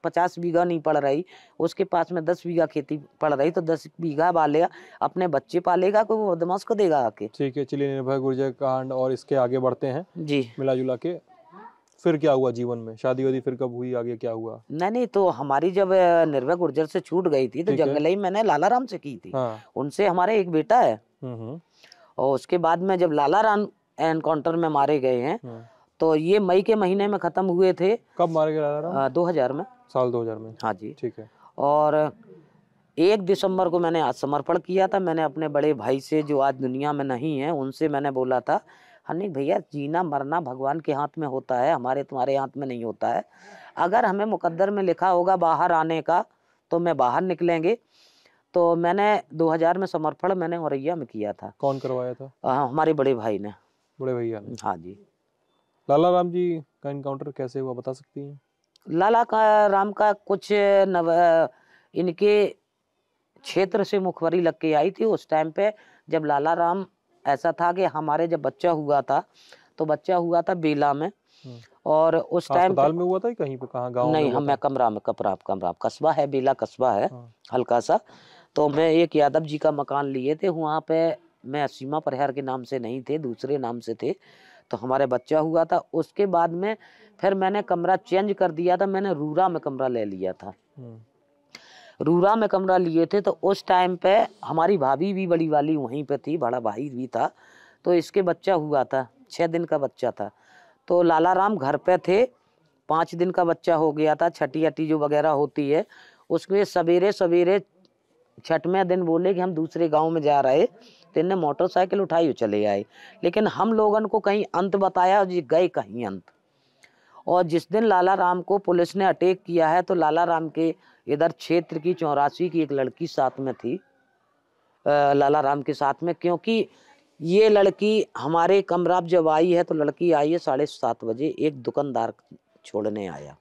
पचास बीघा नहीं पड़ रही उसके पास में दस बीघा खेती पड़ रही तो दस बीघा वाले अपने बच्चे पालेगा कोई वो बदमाश को देगा आके? ठीक है चलिए निर्भय गुर्जर कांड और इसके आगे बढ़ते हैं। जी। मिला जुला के फिर क्या हुआ जीवन में? शादी वादी फिर कब हुई? आगे क्या हुआ? नहीं नहीं तो हमारी जब निर्भय गुर्जर से छूट गई थी तो ठीक है। जंगलई मैंने लाला राम से की थी। हाँ। उनसे हमारे एक बेटा है। हम्म, हम्म, और उसके बाद में जब लाला राम एनकाउंटर में मारे गए हैं हम्म। तो ये मई के महीने में खत्म हुए थे। कब मारे गए लाला राम दो हज़ार में। साल 2000 में। हाँ जी। ठीक है। और एक दिसंबर को मैंने आज समर्पण किया था। मैंने अपने बड़े भाई से जो आज दुनिया में नहीं है उनसे मैंने बोला था हनी भैया जीना मरना भगवान के हाथ में होता है हमारे तुम्हारे हाथ में नहीं होता है। अगर हमें मुकद्दर में लिखा होगा बाहर आने का तो मैं बाहर निकलेंगे। तो मैंने 2000 में समर्पण मैंने औरैया में किया था। कौन करवाया था? अ, हमारे बड़े भाई ने। बड़े भैया ने? हाँ जी। लाला राम जी का इनकाउंटर कैसे हुआ बता सकती हैं? लाला का राम का कुछ नव इनके क्षेत्र से मुखबरी लग के आई थी उस टाइम पे जब लाला राम ऐसा था कि हमारे जब बच्चा हुआ था तो बच्चा हुआ था बेला में हम्म। और उस टाइम अस्पताल में हुआ था कहीं पे कहाँ गाँव नहीं हम मैं कमरा में कपरा कमरा कस्बा है बेला कस्बा है हाँ। हल्का सा तो मैं एक यादव जी का मकान लिए थे वहाँ पे मैं सीमा परिहार के नाम से नहीं थे दूसरे नाम से थे। तो हमारे बच्चा हुआ था उसके बाद में फिर मैंने कमरा चेंज कर दिया था मैंने रूरा में कमरा ले लिया था। हम्म, रूरा में कमरा लिए थे तो उस टाइम पे हमारी भाभी भी बड़ी वाली वहीं पे थी, बड़ा भाई भी था तो इसके बच्चा हुआ था छः दिन का बच्चा था। तो लाला राम घर पे थे, पाँच दिन का बच्चा हो गया था, छठी अटी जो वगैरह होती है, उसमें सवेरे सवेरे छठवें दिन बोले कि हम दूसरे गाँव में जा रहे तो इनने मोटरसाइकिल उठाई चले आए। लेकिन हम लोगन को कहीं अंत बताया, और गए कहीं अंत। और जिस दिन लाला राम को पुलिस ने अटैक किया है तो लाला राम के इधर क्षेत्र की चौरासी की एक लड़की साथ में थी लाला राम के साथ में क्योंकि ये लड़की हमारे कमराब जब आई है तो लड़की आई है साढ़े सात बजे एक दुकानदार छोड़ने आया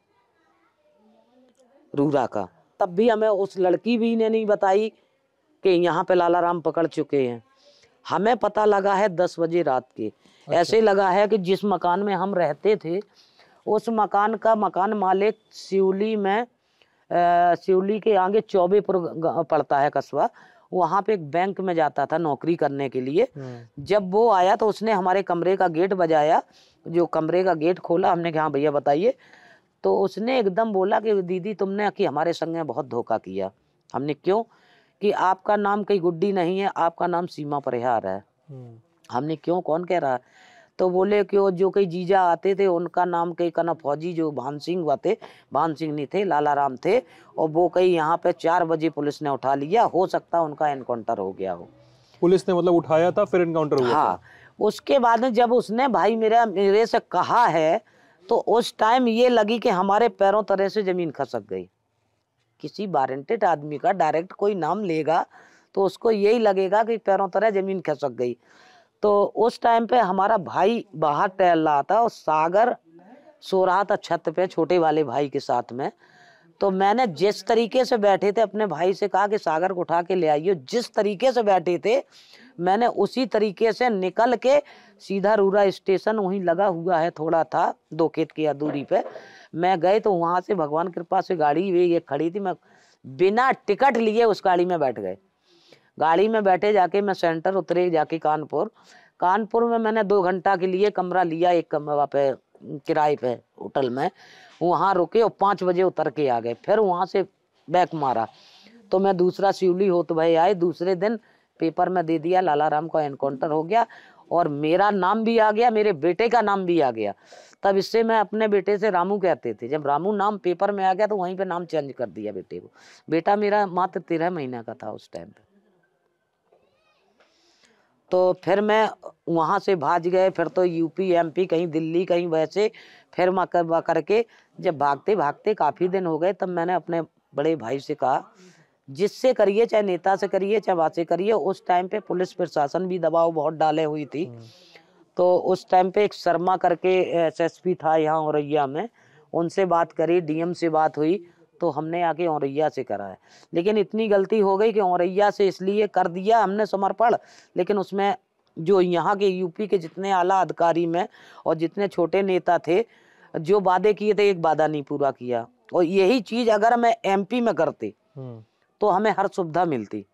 रूरा का। तब भी हमें उस लड़की भी ने नहीं बताई कि यहाँ पे लाला राम पकड़ चुके हैं। हमें पता लगा है दस बजे रात के। अच्छा। ऐसे लगा है कि जिस मकान में हम रहते थे उस मकान का मकान मालिक सिवली में सिवली के आगे चौबेपुर ग- पड़ता है कस्बा। वहाँ पे एक बैंक में जाता था नौकरी करने के लिए। हम्म, जब वो आया तो उसने हमारे कमरे का गेट बजाया। जो कमरे का गेट खोला हमने कहा हाँ भैया बताइए। तो उसने एकदम बोला कि दीदी तुमने कि हमारे संग में बहुत धोखा किया। हमने क्यों? कि आपका नाम कहीं गुड्डी नहीं है आपका नाम सीमा परिहार है। हम्म, हमने क्यों कौन कह रहा है? तो बोले कि वो जो कई जीजा आते थे उनका नाम कई कना फौजी जो भान सिंह हुआ थे भान सिंह नहीं थे लाला राम थे और वो कई यहाँ पे चार बजे पुलिस ने उठा लिया हो सकता उनका एनकाउंटर हो गया हो। पुलिस ने मतलब उठाया था फिर इनकाउंटर हुआ हाँ उसके बाद में जब उसने भाई मेरा मेरे से कहा है तो उस टाइम ये लगी कि हमारे पैरों तरह से ज़मीन खसक गई। किसी वारंटेड आदमी का डायरेक्ट कोई नाम लेगा तो उसको यही लगेगा कि पैरों तरह ज़मीन खसक गई। तो उस टाइम पे हमारा भाई बाहर टहल रहा था और सागर सो रहा था छत पे छोटे वाले भाई के साथ में। तो मैंने जिस तरीके से बैठे थे, अपने भाई से कहा कि सागर को उठा के ले आइए जिस तरीके से बैठे थे, मैंने उसी तरीके से निकल के सीधा रूरा स्टेशन वहीं लगा हुआ है थोड़ा था, दो खेत की दूरी पे। मैं गए तो वहाँ से भगवान कृपा से गाड़ी ये खड़ी थी, मैं बिना टिकट लिए उस गाड़ी में बैठ गए। गाड़ी में बैठे जाके मैं सेंटर उतरे जाके कानपुर। कानपुर में मैंने दो घंटा के लिए कमरा लिया एक कमरा पे, किराए पे, होटल में। वहाँ रुके और पाँच बजे उतर के आ गए, फिर वहाँ से बैक मारा। तो मैं दूसरा शिवली होत भाई आए, दूसरे दिन पेपर में दे दिया, लाला राम का एनकाउंटर हो गया और मेरा नाम भी आ गया, मेरे बेटे का नाम भी आ गया। तब इससे मैं अपने बेटे से रामू कहते थे, जब रामू नाम पेपर में आ गया तो वहीं पे नाम चेंज कर दिया बेटे को। बेटा मेरा मात्र तेरह महीना का था उस टाइम पे। तो फिर मैं वहाँ से भाज गए फिर तो यूपी एमपी कहीं दिल्ली कहीं वैसे फिर मैं कर करके जब भागते भागते काफ़ी दिन हो गए तब मैंने अपने बड़े भाई से कहा जिससे करिए चाहे नेता से करिए चाहे वहाँ से करिए उस टाइम पे पुलिस प्रशासन भी दबाव बहुत डाले हुई थी। तो उस टाइम पे एक शर्मा करके एसएसपी था यहाँ औरैया में उनसे बात करी डीएम से बात हुई तो हमने आके औरैया से करा है लेकिन इतनी गलती हो गई कि औरैया से इसलिए कर दिया हमने समर्पण। लेकिन उसमें जो यहाँ के यूपी के जितने आला अधिकारी में और जितने छोटे नेता थे जो वादे किए थे एक वादा नहीं पूरा किया। और यही चीज़ अगर मैं एमपी में करती हम्म, तो हमें हर सुविधा मिलती।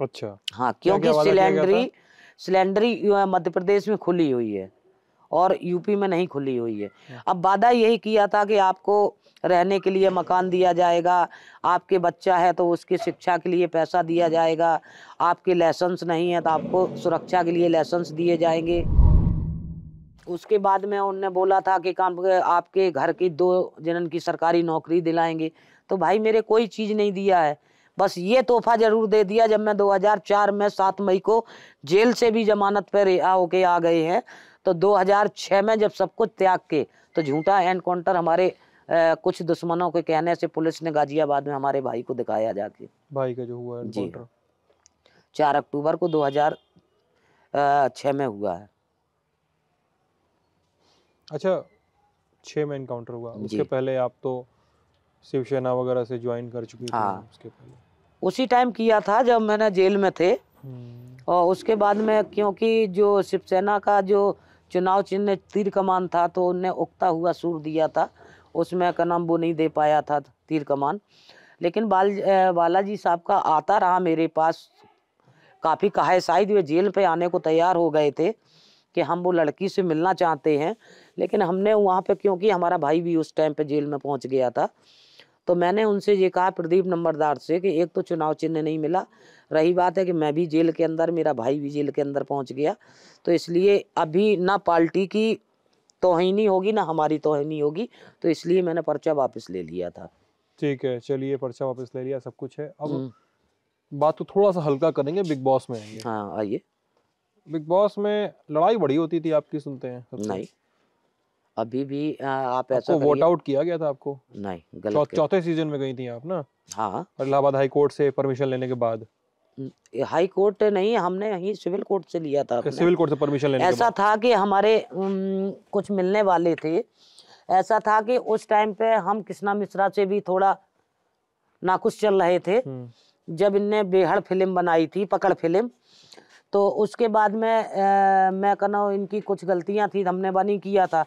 अच्छा। हाँ क्योंकि सिलेंडरी सिलेंडरी मध्य प्रदेश में खुली हुई है और यूपी में नहीं खुली हुई है। अब वादा यही किया था कि आपको रहने के लिए मकान दिया जाएगा। आपके बच्चा है तो उसकी शिक्षा के लिए पैसा दिया जाएगा। आपके लाइसेंस नहीं है तो आपको सुरक्षा के लिए लाइसेंस दिए जाएँगे। उसके बाद में उनने बोला था कि काम, आपके घर की दो जनन की सरकारी नौकरी दिलाएँगे। तो भाई मेरे कोई चीज़ नहीं दिया है। बस ये तोहफा ज़रूर दे दिया जब मैं 2004 में 7 मई को जेल से भी जमानत पर रिहा होके आ गए हैं। तो 2006 में जब सब कुछ त्याग के तो झूठा एनकाउंटर हमारे कुछ दुश्मनों के कहने से पुलिस ने गाजियाबाद में हमारे भाई को दिखाया जाके। भाई का जो हुआ है जी। चार अक्टूबर को 2006 में हुआ है। अच्छा छः में एनकाउंटर हुआ। उसके पहले आप तो शिवसेना वगैरह से ज्वाइन कर चुकी थी हाँ। उसके पहले। उसी टाइम किया था जब मैंने जेल में थे। हम्म, और उसके बाद में क्योंकि जो शिवसेना का जो चुनाव चिन्ह तीर कमान था तो उनने उगता हुआ सूर दिया था। उसमें का नाम वो नहीं दे पाया था तीर कमान लेकिन बाल बालाजी साहब का आता रहा मेरे पास। काफ़ी कहा शायद वे जेल पे आने को तैयार हो गए थे कि हम वो लड़की से मिलना चाहते हैं। लेकिन हमने वहाँ पे, क्योंकि हमारा भाई भी उस टाइम पे जेल में पहुँच गया था तो मैंने उनसे ये कहा प्रदीप नंबरदार से कि एक तो चुनाव चिन्ह नहीं मिला। रही बात है कि मैं भी जेल के अंदर, मेरा भाई भी जेल के अंदर पहुँच गया। तो इसलिए अभी ना पार्टी की तोहिनी होगी ना हमारी तोहिनी होगी। तो इसलिए मैंने पर्चा वापस ले लिया था। ठीक है चलिए पर्चा वापस ले लिया सब कुछ है। अब हम्म, बात तो थोड़ा सा हल्का करेंगे बिग बॉस में आएँगे। हाँ आइए। बिग बॉस में लड़ाई बड़ी होती थी आपकी सुनते हैं। नहीं। अभी भी आ, आप ऐसा वोट आउट किया गया था आपको? नहीं गलत चौथे सीज़न में गई थी आप ना? हाँ। इलाहाबाद हाई कोर्ट से परमिशन लेने के बाद। हाई कोर्ट नहीं हमने यहीं सिविल कोर्ट से लिया था सिविल कोर्ट से परमिशन लेने के ऐसा था कि हमारे उम, कुछ मिलने वाले थे। ऐसा था कि उस टाइम पे हम कृष्णा मिश्रा से भी थोड़ा नाखुश चल रहे थे। हम्म, जब इनने बेहड़ फ़िल्म बनाई थी पकड़ फ़िल्म तो उसके बाद में अ, मैं कहना इनकी कुछ गलतियाँ थी हमने बनी किया था।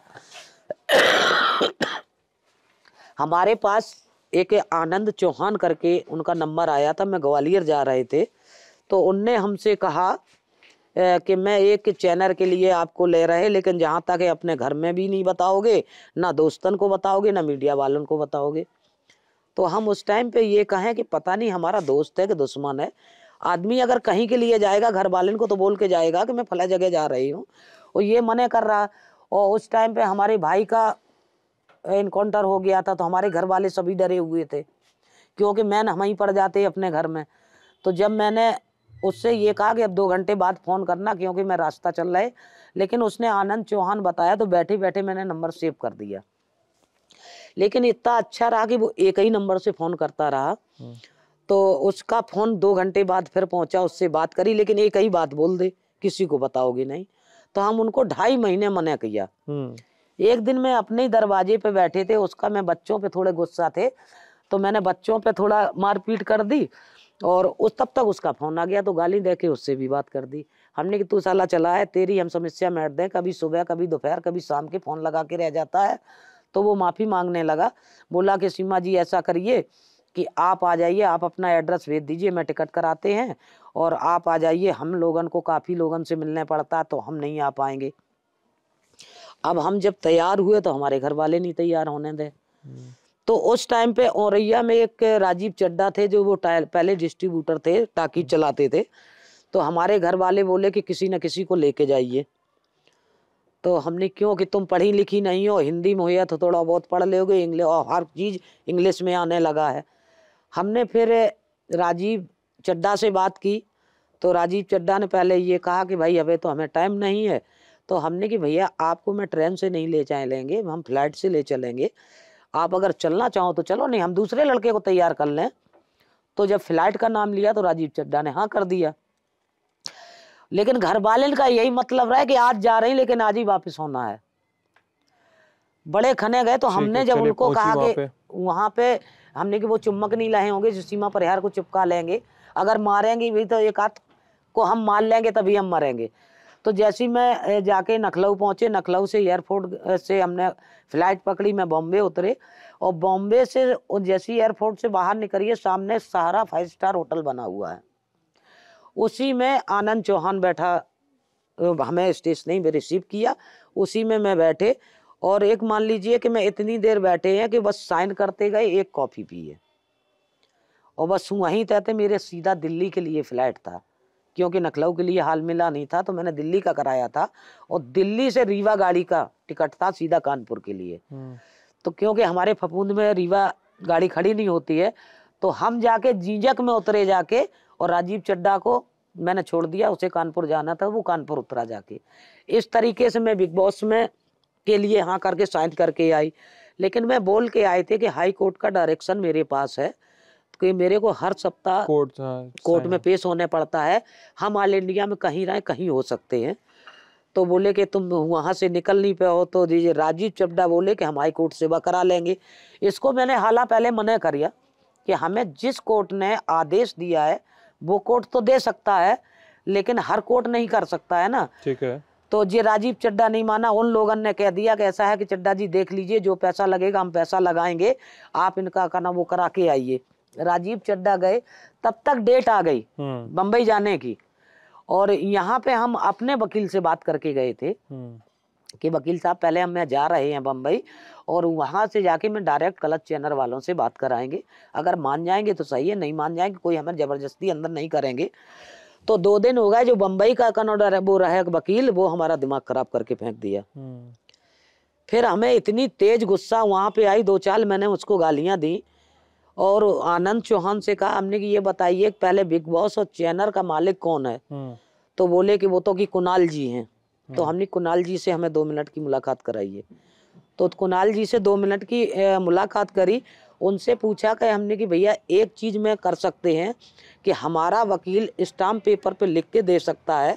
हमारे पास एक आनंद चौहान करके उनका नंबर आया था मैं ग्वालियर जा रहे थे। तो उनने हमसे कहा कि मैं एक चैनल के लिए आपको ले रहे लेकिन जहाँ तक है, अपने घर में भी नहीं बताओगे, ना दोस्तन को बताओगे, ना मीडिया वालों को बताओगे। तो हम उस टाइम पे ये कहें कि पता नहीं, हमारा दोस्त है कि दुश्मन है। आदमी अगर कहीं के लिए जाएगा, घर वाले को तो बोल के जाएगा कि मैं फला जगह जा रही हूँ। और ये मने कर रहा, और उस टाइम पे हमारे भाई का इनकाउंटर हो गया था तो हमारे घर वाले सभी डरे हुए थे, क्योंकि मैन हम ही पड़ जाते अपने घर में। तो जब मैंने उससे ये कहा कि अब दो घंटे बाद फ़ोन करना क्योंकि मैं रास्ता चल रहा है। लेकिन उसने आनंद चौहान बताया तो बैठे बैठे मैंने नंबर सेव कर दिया। लेकिन इतना अच्छा रहा कि वो एक ही नंबर से फ़ोन करता रहा। हम्म। तो उसका फ़ोन दो घंटे बाद फिर पहुँचा उससे बात करी लेकिन एक ही बात बोल दे किसी को बताओगे नहीं। तो हम उनको ढाई महीने मना किया। हम्म, एक दिन मैं अपने ही दरवाजे पे बैठे थे उसका मैं बच्चों पे थोड़े गुस्सा थे तो मैंने बच्चों पे थोड़ा मारपीट कर दी और उस तब तक उसका फ़ोन आ गया तो गाली दे के उससे भी बात कर दी। हमने कि तू साला चला है, तेरी हम समस्या मैट दें, कभी सुबह, कभी दोपहर, कभी शाम के फ़ोन लगा के रह जाता है। तो वो माफ़ी मांगने लगा, बोला कि सीमा जी ऐसा करिए कि आप आ जाइए, आप अपना एड्रेस भेज दीजिए, मैं टिकट कराते हैं और आप आ जाइए, हम लोगन को काफ़ी लोगन से मिलने पड़ता तो हम नहीं आ पाएँगे। अब हम जब तैयार हुए तो हमारे घर वाले नहीं तैयार होने दे। तो उस टाइम पे औरैया में एक राजीव चड्डा थे जो वो टायल पहले डिस्ट्रीब्यूटर थे टाकी चलाते थे। तो हमारे घर वाले बोले कि किसी न किसी को लेके जाइए। तो हमने क्यों कि तुम पढ़ी लिखी नहीं हो? हिंदी मुहैया तो थोड़ा बहुत पढ़ लोगे इंग्लिश और हर चीज़ इंग्लिश में आने लगा है। हमने फिर राजीव चड्डा से बात की। तो राजीव चड्डा ने पहले ये कहा कि भाई अबे तो हमें टाइम नहीं है। तो हमने कि भैया आपको मैं ट्रेन से नहीं ले जाएँगे हम फ़्लाइट से ले चलेंगे। आप अगर चलना चाहो तो चलो नहीं हम दूसरे लड़के को तैयार कर लें। तो जब फ़्लाइट का नाम लिया तो राजीव चड्डा ने हाँ कर दिया। लेकिन घर वाले का यही मतलब रहा है कि आज जा रहे हैं लेकिन आज ही वापस होना है। बड़े खने गए तो हमने जब उनको कहा कि। वहाँ पे हमने कि वो चुम्बक नहीं लाए होंगे जो सीमा पर यार को चिपका लेंगे। अगर मारेंगे भी तो एक हाथ को हम मार लेंगे तभी हम मरेंगे। तो जैसे ही मैं जाके नखलऊ पहुँचे, नखलऊ से एयरपोर्ट से हमने फ़्लाइट पकड़ी, मैं बॉम्बे उतरे और बॉम्बे से जैसे ही एयरपोर्ट से बाहर निकलिए, सामने सहारा फाइव स्टार होटल बना हुआ है। उसी में आनंद चौहान बैठा हमें स्टेशन में रिसीव किया। उसी में मैं बैठे और एक मान लीजिए कि मैं इतनी देर बैठे हैं कि बस साइन करते गए, एक कॉफ़ी पिए। और बस वहीं तहते मेरे सीधा दिल्ली के लिए फ़्लाइट था। क्योंकि नखलऊ के लिए हाल मिला नहीं था तो मैंने दिल्ली का कराया था और दिल्ली से रीवा गाड़ी का टिकट था सीधा कानपुर के लिए। हम्म, तो क्योंकि हमारे फपूंद में रीवा गाड़ी खड़ी नहीं होती है तो हम जाके जीजक में उतरे जाके और राजीव चड्डा को मैंने छोड़ दिया उसे कानपुर जाना था वो कानपुर उतरा जाके। इस तरीके से मैं बिग बॉस में के लिए हाँ करके साइन करके आई लेकिन मैं बोल के आए थे कि हाई कोर्ट का डायरेक्शन मेरे पास है कि मेरे को हर सप्ताह कोर्ट कोर्ट में पेश होने पड़ता है। हम ऑल इंडिया में कहीं रहे कहीं हो सकते हैं। तो बोले कि तुम वहाँ से निकल नहीं पे हो तो दीजिए राजीव चड्डा बोले कि हम हाई कोर्ट सेवा करा लेंगे। इसको मैंने हाला पहले मना करिया कि हमें जिस कोर्ट ने आदेश दिया है वो कोर्ट तो दे सकता है लेकिन हर कोर्ट नहीं कर सकता है ना। ठीक है। तो ये राजीव चड्डा नहीं माना उन लोगों ने कह दिया कि ऐसा है कि चड्डा जी देख लीजिए जो पैसा लगेगा हम पैसा लगाएँगे आप इनका करना वो करा के आइए। राजीव चड्डा गए तब तक डेट आ गई हम्म, बम्बई जाने की। और यहाँ पे हम अपने वकील से बात करके गए थे हम्म, कि वकील साहब पहले हम मैं जा रहे हैं बम्बई और वहाँ से जाके मैं डायरेक्ट कलच चैनल वालों से बात कराएँगे। अगर मान जाएँगे तो सही है नहीं मान जाएँगे कोई हमें ज़बरदस्ती अंदर नहीं करेंगे। तो दो दिन हो गए जो बम्बई का कनोडर वो रहे वकील वो हमारा दिमाग खराब करके फेंक दिया। हम्म, फिर हमें इतनी तेज गुस्सा वहाँ पे आई दो चाल मैंने उसको गालियाँ दी। और आनंद चौहान से कहा हमने कि ये बताइए पहले बिग बॉस और चैनल का मालिक कौन है? हम्म, तो बोले कि वो तो कि कुणाल जी हैं। तो हमने कुणाल जी से हमें दो मिनट की मुलाकात कराई है। तो कुणाल जी से दो मिनट की मुलाकात करी। उनसे पूछा कि हमने कि भैया एक चीज़ में कर सकते हैं कि हमारा वकील स्टाम्प पेपर पे लिख के दे सकता है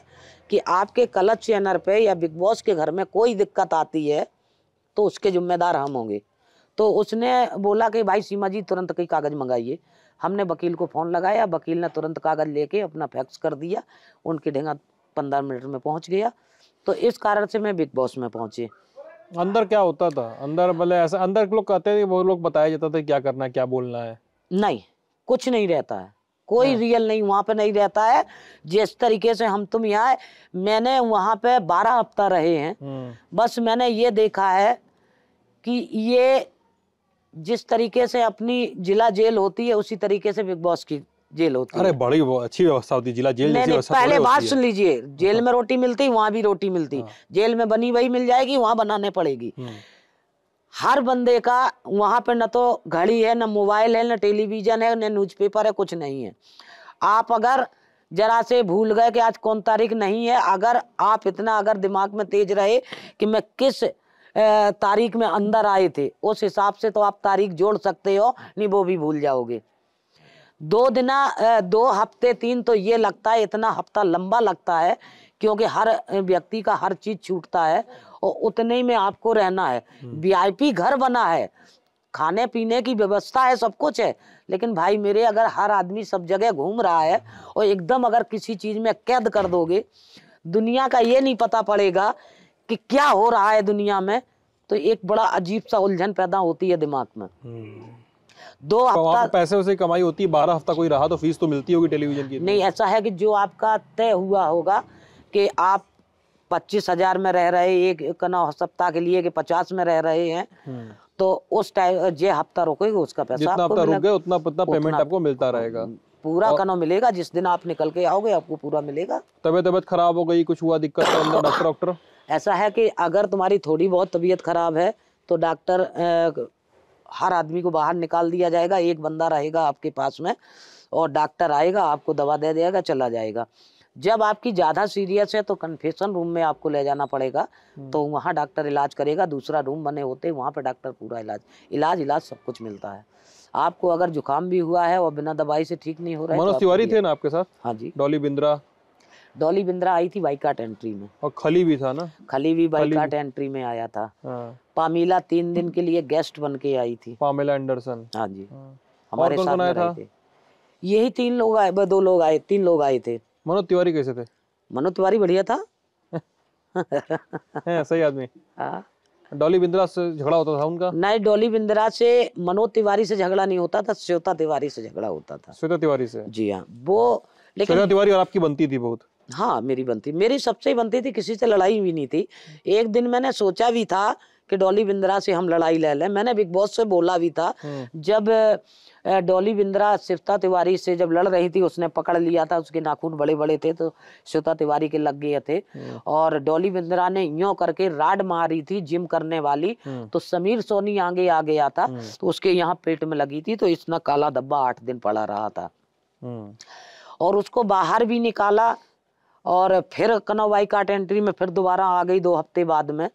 कि आपके कलच चैनल पे या बिग बॉस के घर में कोई दिक्कत आती है तो उसके जिम्मेदार हम होंगे। तो उसने बोला कि भाई सीमा जी तुरंत कई कागज़ मंगाइए। हमने वकील को फ़ोन लगाया वकील ने तुरंत कागज़ लेके अपना फैक्स कर दिया उनके ढेंगा पंद्रह मिनट में पहुँच गया। तो इस कारण से मैं बिग बॉस में पहुँची। अंदर क्या होता था? अंदर मतलब ऐसा अंदर लोग कहते थे वो लोग बताया जाता था क्या करना है क्या बोलना है। नहीं कुछ नहीं रहता है। कोई हाँ। रियल नहीं वहाँ पे नहीं रहता है। जिस तरीके से हम तुम यहाँ मैंने वहाँ पे बारह हफ़्ता रहे हैं। हम्म, बस मैंने ये देखा है कि ये जिस तरीके से अपनी जिला जेल होती है उसी तरीके से बिग बॉस की जेल होती अरे है। बड़ी अच्छी व्यवस्था होती जिला जेल नहीं जैसी नहीं व्यवस्था पहले बात सुन लीजिए जेल में रोटी मिलती वहाँ भी रोटी मिलती। हाँ। जेल में बनी वही मिल जाएगी वहाँ बनाने पड़ेगी। हम्म, हर बंदे का वहाँ पे न तो घड़ी है न मोबाइल है न टेलीविज़न है न न्यूज़पेपर है कुछ नहीं है। आप अगर जरा से भूल गए कि आज कौन तारीख नहीं है अगर आप इतना अगर दिमाग में तेज रहे कि मैं किस तारीख में अंदर आए थे। उस हिसाब से तो आप तारीख जोड़ सकते हो नहीं वो भी भूल जाओगे। दो दिना दो हफ़्ते तीन तो ये लगता है इतना हफ़्ता लंबा लगता है क्योंकि हर व्यक्ति का हर चीज़ छूटता है और उतने ही में आपको रहना है। वीआईपी घर बना है खाने पीने की व्यवस्था है सब कुछ है लेकिन भाई मेरे अगर हर आदमी सब जगह घूम रहा है और एकदम अगर किसी चीज़ में कैद कर दोगे दुनिया का ये नहीं पता पड़ेगा कि क्या हो रहा है दुनिया में तो एक बड़ा अजीब सा उलझन पैदा होती है दिमाग में। हम्म, दो तो हफ़्ता पे पैसे की कमाई होती है बारह हफ़्ता कोई रहा तो फ़ीस तो मिलती होगी टेलीविज़न की नहीं ऐसा है कि जो आपका तय हुआ होगा कि आप पच्चीस हज़ार में रह रहे एक एक ना सप्ताह के लिए कि पचास में रह रहे हैं हम्म। तो उस टाइम जो हफ़्ता रुकेगा उसका पैसा जितना हफ़्ता रुक गए उतना उतना पेमेंट आपको मिलता रहेगा। पूरा कनो मिलेगा जिस दिन आप निकल के आओगे आपको पूरा मिलेगा। तबीयत तबीयत खराब हो गई कुछ हुआ दिक्कत तो डॉक्टर डॉक्टर ऐसा है कि अगर तुम्हारी थोड़ी बहुत तबीयत खराब है तो डॉक्टर हर आदमी को बाहर निकाल दिया जाएगा एक बंदा रहेगा आपके पास में और डॉक्टर आएगा आपको दवा दे देगा चला जाएगा। जब आपकी ज़्यादा सीरियस है तो कन्फेशन रूम में आपको ले जाना पड़ेगा तो वहाँ डॉक्टर इलाज करेगा दूसरा रूम बने होते हैं वहाँ पे डॉक्टर पूरा इलाज इलाज इलाज सब कुछ मिलता है। आपको अगर जुकाम भी हुआ है और बिना दवाई से ठीक नहीं हो रहा है तो मनोज आपको तिवारी थे ना आपके साथ? हाँ जी। डॉली बिंद्रा डॉली बिंद्रा आई थी बाइकाट एंट्री में। और खली भी था ना? खली भी बाइकाट एंट्री में आया था। हाँ, पामीला तीन दिन के लिए गेस्ट बन के आई थी। Pamela Anderson. हाँ जी। हाँ। हमारे साथ में रहे थे? यही तीन लोग आए दो लोग आए तीन लोग आए थे। मनोज तिवारी कैसे थे? मनोज तिवारी बढ़िया था। हैं सही आदमी। हाँ। डॉली बिंद्रा से झगड़ा होता था उनका? नहीं डॉली बिंद्रा से मनोज तिवारी से झगड़ा नहीं होता था श्वेता तिवारी से झगड़ा होता था। श्वेता तिवारी से? जी हाँ वो लेकिन श्वेता तिवारी और आपकी बनती थी बहुत। हाँ मेरी बनती मेरी सबसे बनती थी किसी से लड़ाई भी नहीं थी एक दिन मैंने सोचा भी था कि डॉली बिंद्रा से हम लड़ाई ले लें मैंने बिग बॉस से बोला भी था हम्म। जब डॉली बिंद्रा श्वेता तिवारी से जब लड़ रही थी उसने पकड़ लिया था उसके नाखून बड़े बड़े थे तो शिवता तिवारी के लग गए थे हम्म। और डॉली बिंद्रा ने यूँ करके राड मारी थी जिम करने वाली हम्म। तो समीर सोनी आगे आ गया था। तो उसके यहाँ पेट में लगी थी तो इतना काला धब्बा आठ दिन पड़ा रहा था और उसको बाहर भी निकाला और फिर कनौवाई काट एंट्री में फिर दोबारा आ गई दो हफ़्ते बाद में।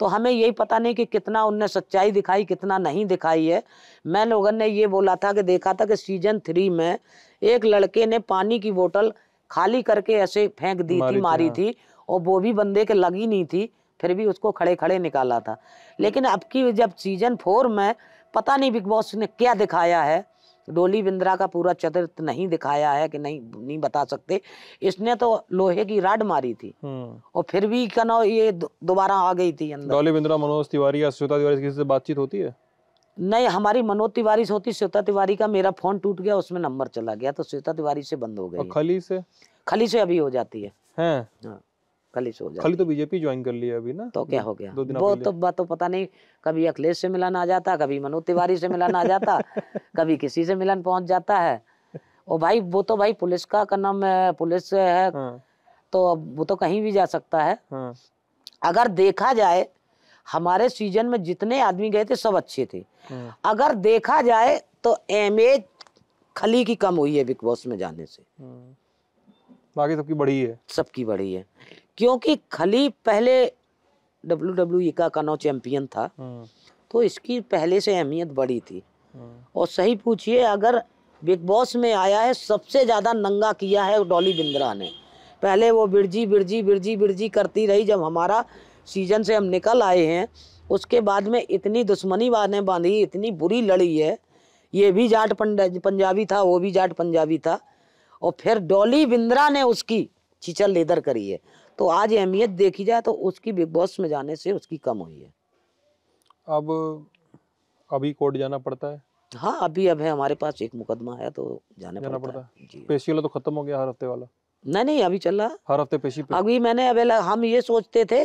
तो हमें यही पता नहीं कि कितना उनने सच्चाई दिखाई कितना नहीं दिखाई है। मैं लोगों ने ये बोला था कि देखा था कि सीज़न थ्री में एक लड़के ने पानी की बोतल खाली करके ऐसे फेंक दी थी मारी हाँ। थी और वो भी बंदे के लगी नहीं थी फिर भी उसको खड़े खड़े निकाला था। लेकिन अब की जब सीज़न फोर में पता नहीं बिग बॉस ने क्या दिखाया है डोली बिंद्रा का पूरा चरित्र नहीं दिखाया है कि नहीं नहीं बता सकते। इसने तो लोहे की राड मारी थी। हम्म। और फिर भी कनो ये दोबारा आ गई थी अंदर। डॉली बिंद्रा मनोज तिवारी या श्वेता तिवारी किसी से बातचीत होती है? नहीं हमारी मनोज तिवारी से होती श्वेता तिवारी का मेरा फ़ोन टूट गया उसमें नंबर चला गया तो श्वेता तिवारी से बंद हो गई खली से? खली से अभी हो जाती है। हैं? हाँ। खली से हो जाती। खली तो बीजेपी ज्वाइन कर लिया अभी ना। तो क्या हो गया? दो दिन वो तो बात तो पता नहीं कभी अखिलेश से मिलन आ जाता कभी मनोज तिवारी से मिलन आ जाता कभी किसी से मिलन पहुँच जाता है। और भाई वो तो भाई पुलिस का का नाम पुलिस है। हाँ। तो अब वो तो कहीं भी जा सकता है। हाँ। अगर देखा जाए हमारे सीज़न में जितने आदमी गए थे सब अच्छे थे। हाँ, अगर देखा जाए तो एमए खली की कम हुई है बिग बॉस में जाने से। हाँ। बाकी सबकी बड़ी है। सबकी बड़ी है। क्योंकि खली पहले डब्ल्यू डब्ल्यू का कनो चैंपियन था हाँ, तो इसकी पहले से अहमियत बड़ी थी। हाँ, और सही पूछिए अगर बिग बॉस में आया है सबसे ज़्यादा नंगा किया है डॉली बिंद्रा ने। पहले वो बिरजी बिरजी बिरजी बिरजी करती रही जब हमारा सीज़न से हम निकल आए हैं उसके बाद में इतनी दुश्मनी बाने बांधी इतनी बुरी लड़ी है ये भी जाट पंजाबी था वो भी जाट पंजाबी था। और फिर डॉली बिंद्रा ने उसकी चिचल लेदर करी है। तो आज अहमियत देखी जाए तो उसकी बिग बॉस में जाने से उसकी कम हुई है। अब अभी कोर्ट जाना पड़ता है। हाँ अभी अब है हमारे पास एक मुकदमा है तो जाने जाना पड़ता पड़ता है। जी। पेशी वाला तो खत्म हो गया हर हफ़्ते वाला। नहीं नहीं अभी चल रहा है। हर हफ़्ते पेशी पे। अभी मैंने अभी हम ये सोचते थे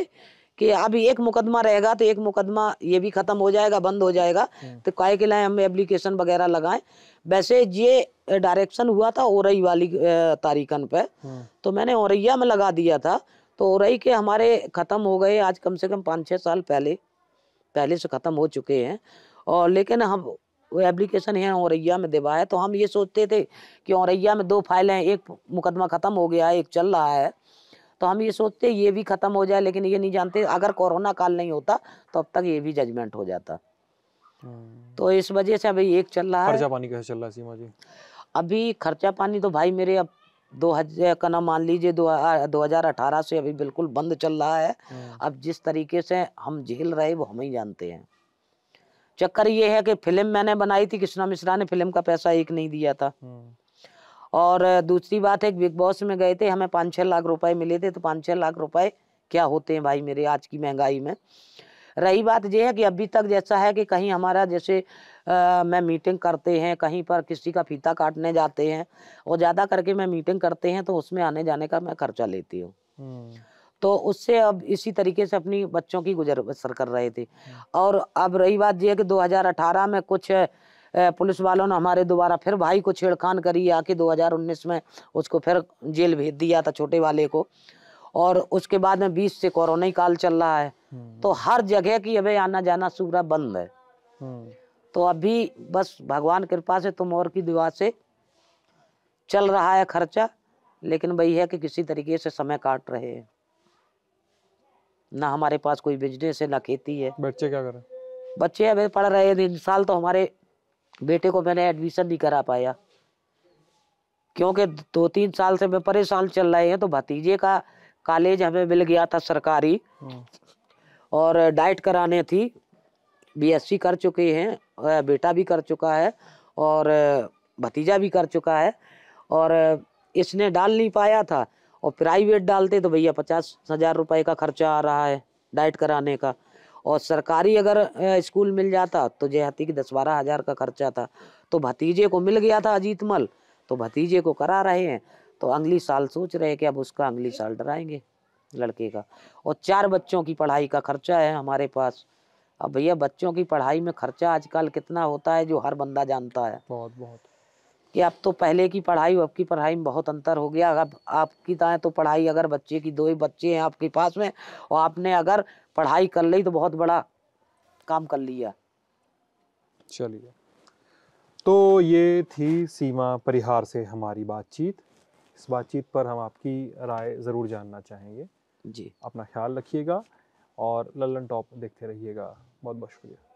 कि अभी एक मुकदमा रहेगा तो एक मुकदमा ये भी खत्म हो जाएगा बंद हो जाएगा। हम्म। तो काय के लिए हम एप्लीकेशन वगैरह लगाएँ। वैसे ये डायरेक्शन हुआ था ओरई वाली तारीखन पे। हम्म, तो मैंने औरैया में लगा दिया था। तो औरई के हमारे ख़त्म हो गए आज कम से कम पाँच छः साल पहले पहले से ख़त्म हो चुके हैं। और लेकिन हम वो एप्लीकेशन है औरैया में देवा है तो हम ये सोचते थे कि औरैया में दो फाइलें हैं एक मुकदमा ख़त्म हो गया है एक चल रहा है। तो हम ये सोचते ये भी ख़त्म हो जाए लेकिन ये नहीं जानते अगर कोरोना काल नहीं होता तो अब तक ये भी जजमेंट हो जाता। हम्म। तो इस वजह से अभी एक चल रहा है। खर्चा पानी कैसे चल रहा है सीमा जी? अभी खर्चा पानी तो भाई मेरे अब दो हज़ार का ना मान लीजिए दो दो हज़ार अठारह से अभी बिल्कुल बंद चल रहा है। हम्म, अब जिस तरीके से हम झेल रहे वो हम ही जानते हैं। चक्कर ये है कि फ़िल्म मैंने बनाई थी कृष्णा मिश्रा ने फ़िल्म का पैसा एक नहीं दिया था। हम्म, और दूसरी बात है बिग बॉस में गए थे हमें पाँच छः लाख रुपए मिले थे तो पाँच छः लाख रुपए क्या होते हैं भाई मेरे आज की महँगाई में? रही बात यह है कि अभी तक जैसा है कि कहीं हमारा जैसे अ, मैं मीटिंग करते हैं कहीं पर किसी का फीता काटने जाते हैं और ज़्यादा करके मैं मीटिंग करते हैं तो उसमें आने जाने का मैं खर्चा लेती हूँ। हम्म, तो उससे अब इसी तरीके से अपनी बच्चों की गुजर बसर कर रहे थे। और अब रही बात ये कि 2018 में कुछ पुलिस वालों ने हमारे दोबारा फिर भाई को छेड़खान करी आके 2019 में उसको फिर जेल भेज दिया था छोटे वाले को। और उसके बाद में 20 से कोरोना ही काल चल रहा है। हम्म, तो हर जगह की अभी आना जाना सूरा बंद है। हम्म, तो अभी बस भगवान कृपा से तुम और की दुआ से चल रहा है खर्चा लेकिन वही है कि किसी तरीके से समय काट रहे हैं। ना हमारे पास कोई बिज़नेस है ना खेती है। बच्चे क्या करें बच्चे अभी पढ़ रहे हैं इन साल तो हमारे बेटे को मैंने एडमिशन नहीं करा पाया। क्योंकि दो तीन साल से मैं परेशान चल रहे हैं तो भतीजे का कॉलेज हमें मिल गया था सरकारी। और डाइट कराने थी। बीएससी कर चुके हैं बेटा भी कर चुका है और भतीजा भी कर चुका है। और इसने डाल नहीं पाया था। और प्राइवेट डालते तो भैया पचास हज़ार रुपए का खर्चा आ रहा है डाइट कराने का। और सरकारी अगर स्कूल मिल जाता तो जयहती की दस बारह हज़ार का खर्चा था। तो भतीजे को मिल गया था अजीत मल तो भतीजे को करा रहे हैं। तो अगली साल सोच रहे हैं कि अब उसका अगली साल डराएँगे लड़के का। और चार बच्चों की पढ़ाई का खर्चा है हमारे पास। अब भैया बच्चों की पढ़ाई में खर्चा आजकल कितना होता है जो हर बंदा जानता है। बहुत बहुत। कि अब तो पहले की पढ़ाई और अब की पढ़ाई में बहुत अंतर हो गया। अब आपकी तरह तो पढ़ाई अगर बच्चे की दो ही बच्चे हैं आपके पास में और आपने अगर पढ़ाई कर ली तो बहुत बड़ा काम कर लिया। चलिए। तो ये थी सीमा परिहार से हमारी बातचीत। इस बातचीत पर हम आपकी राय ज़रूर जानना चाहेंगे। जी। अपना ख्याल रखिएगा और लल्लन टॉप देखते रहिएगा। बहुत बहुत शुक्रिया।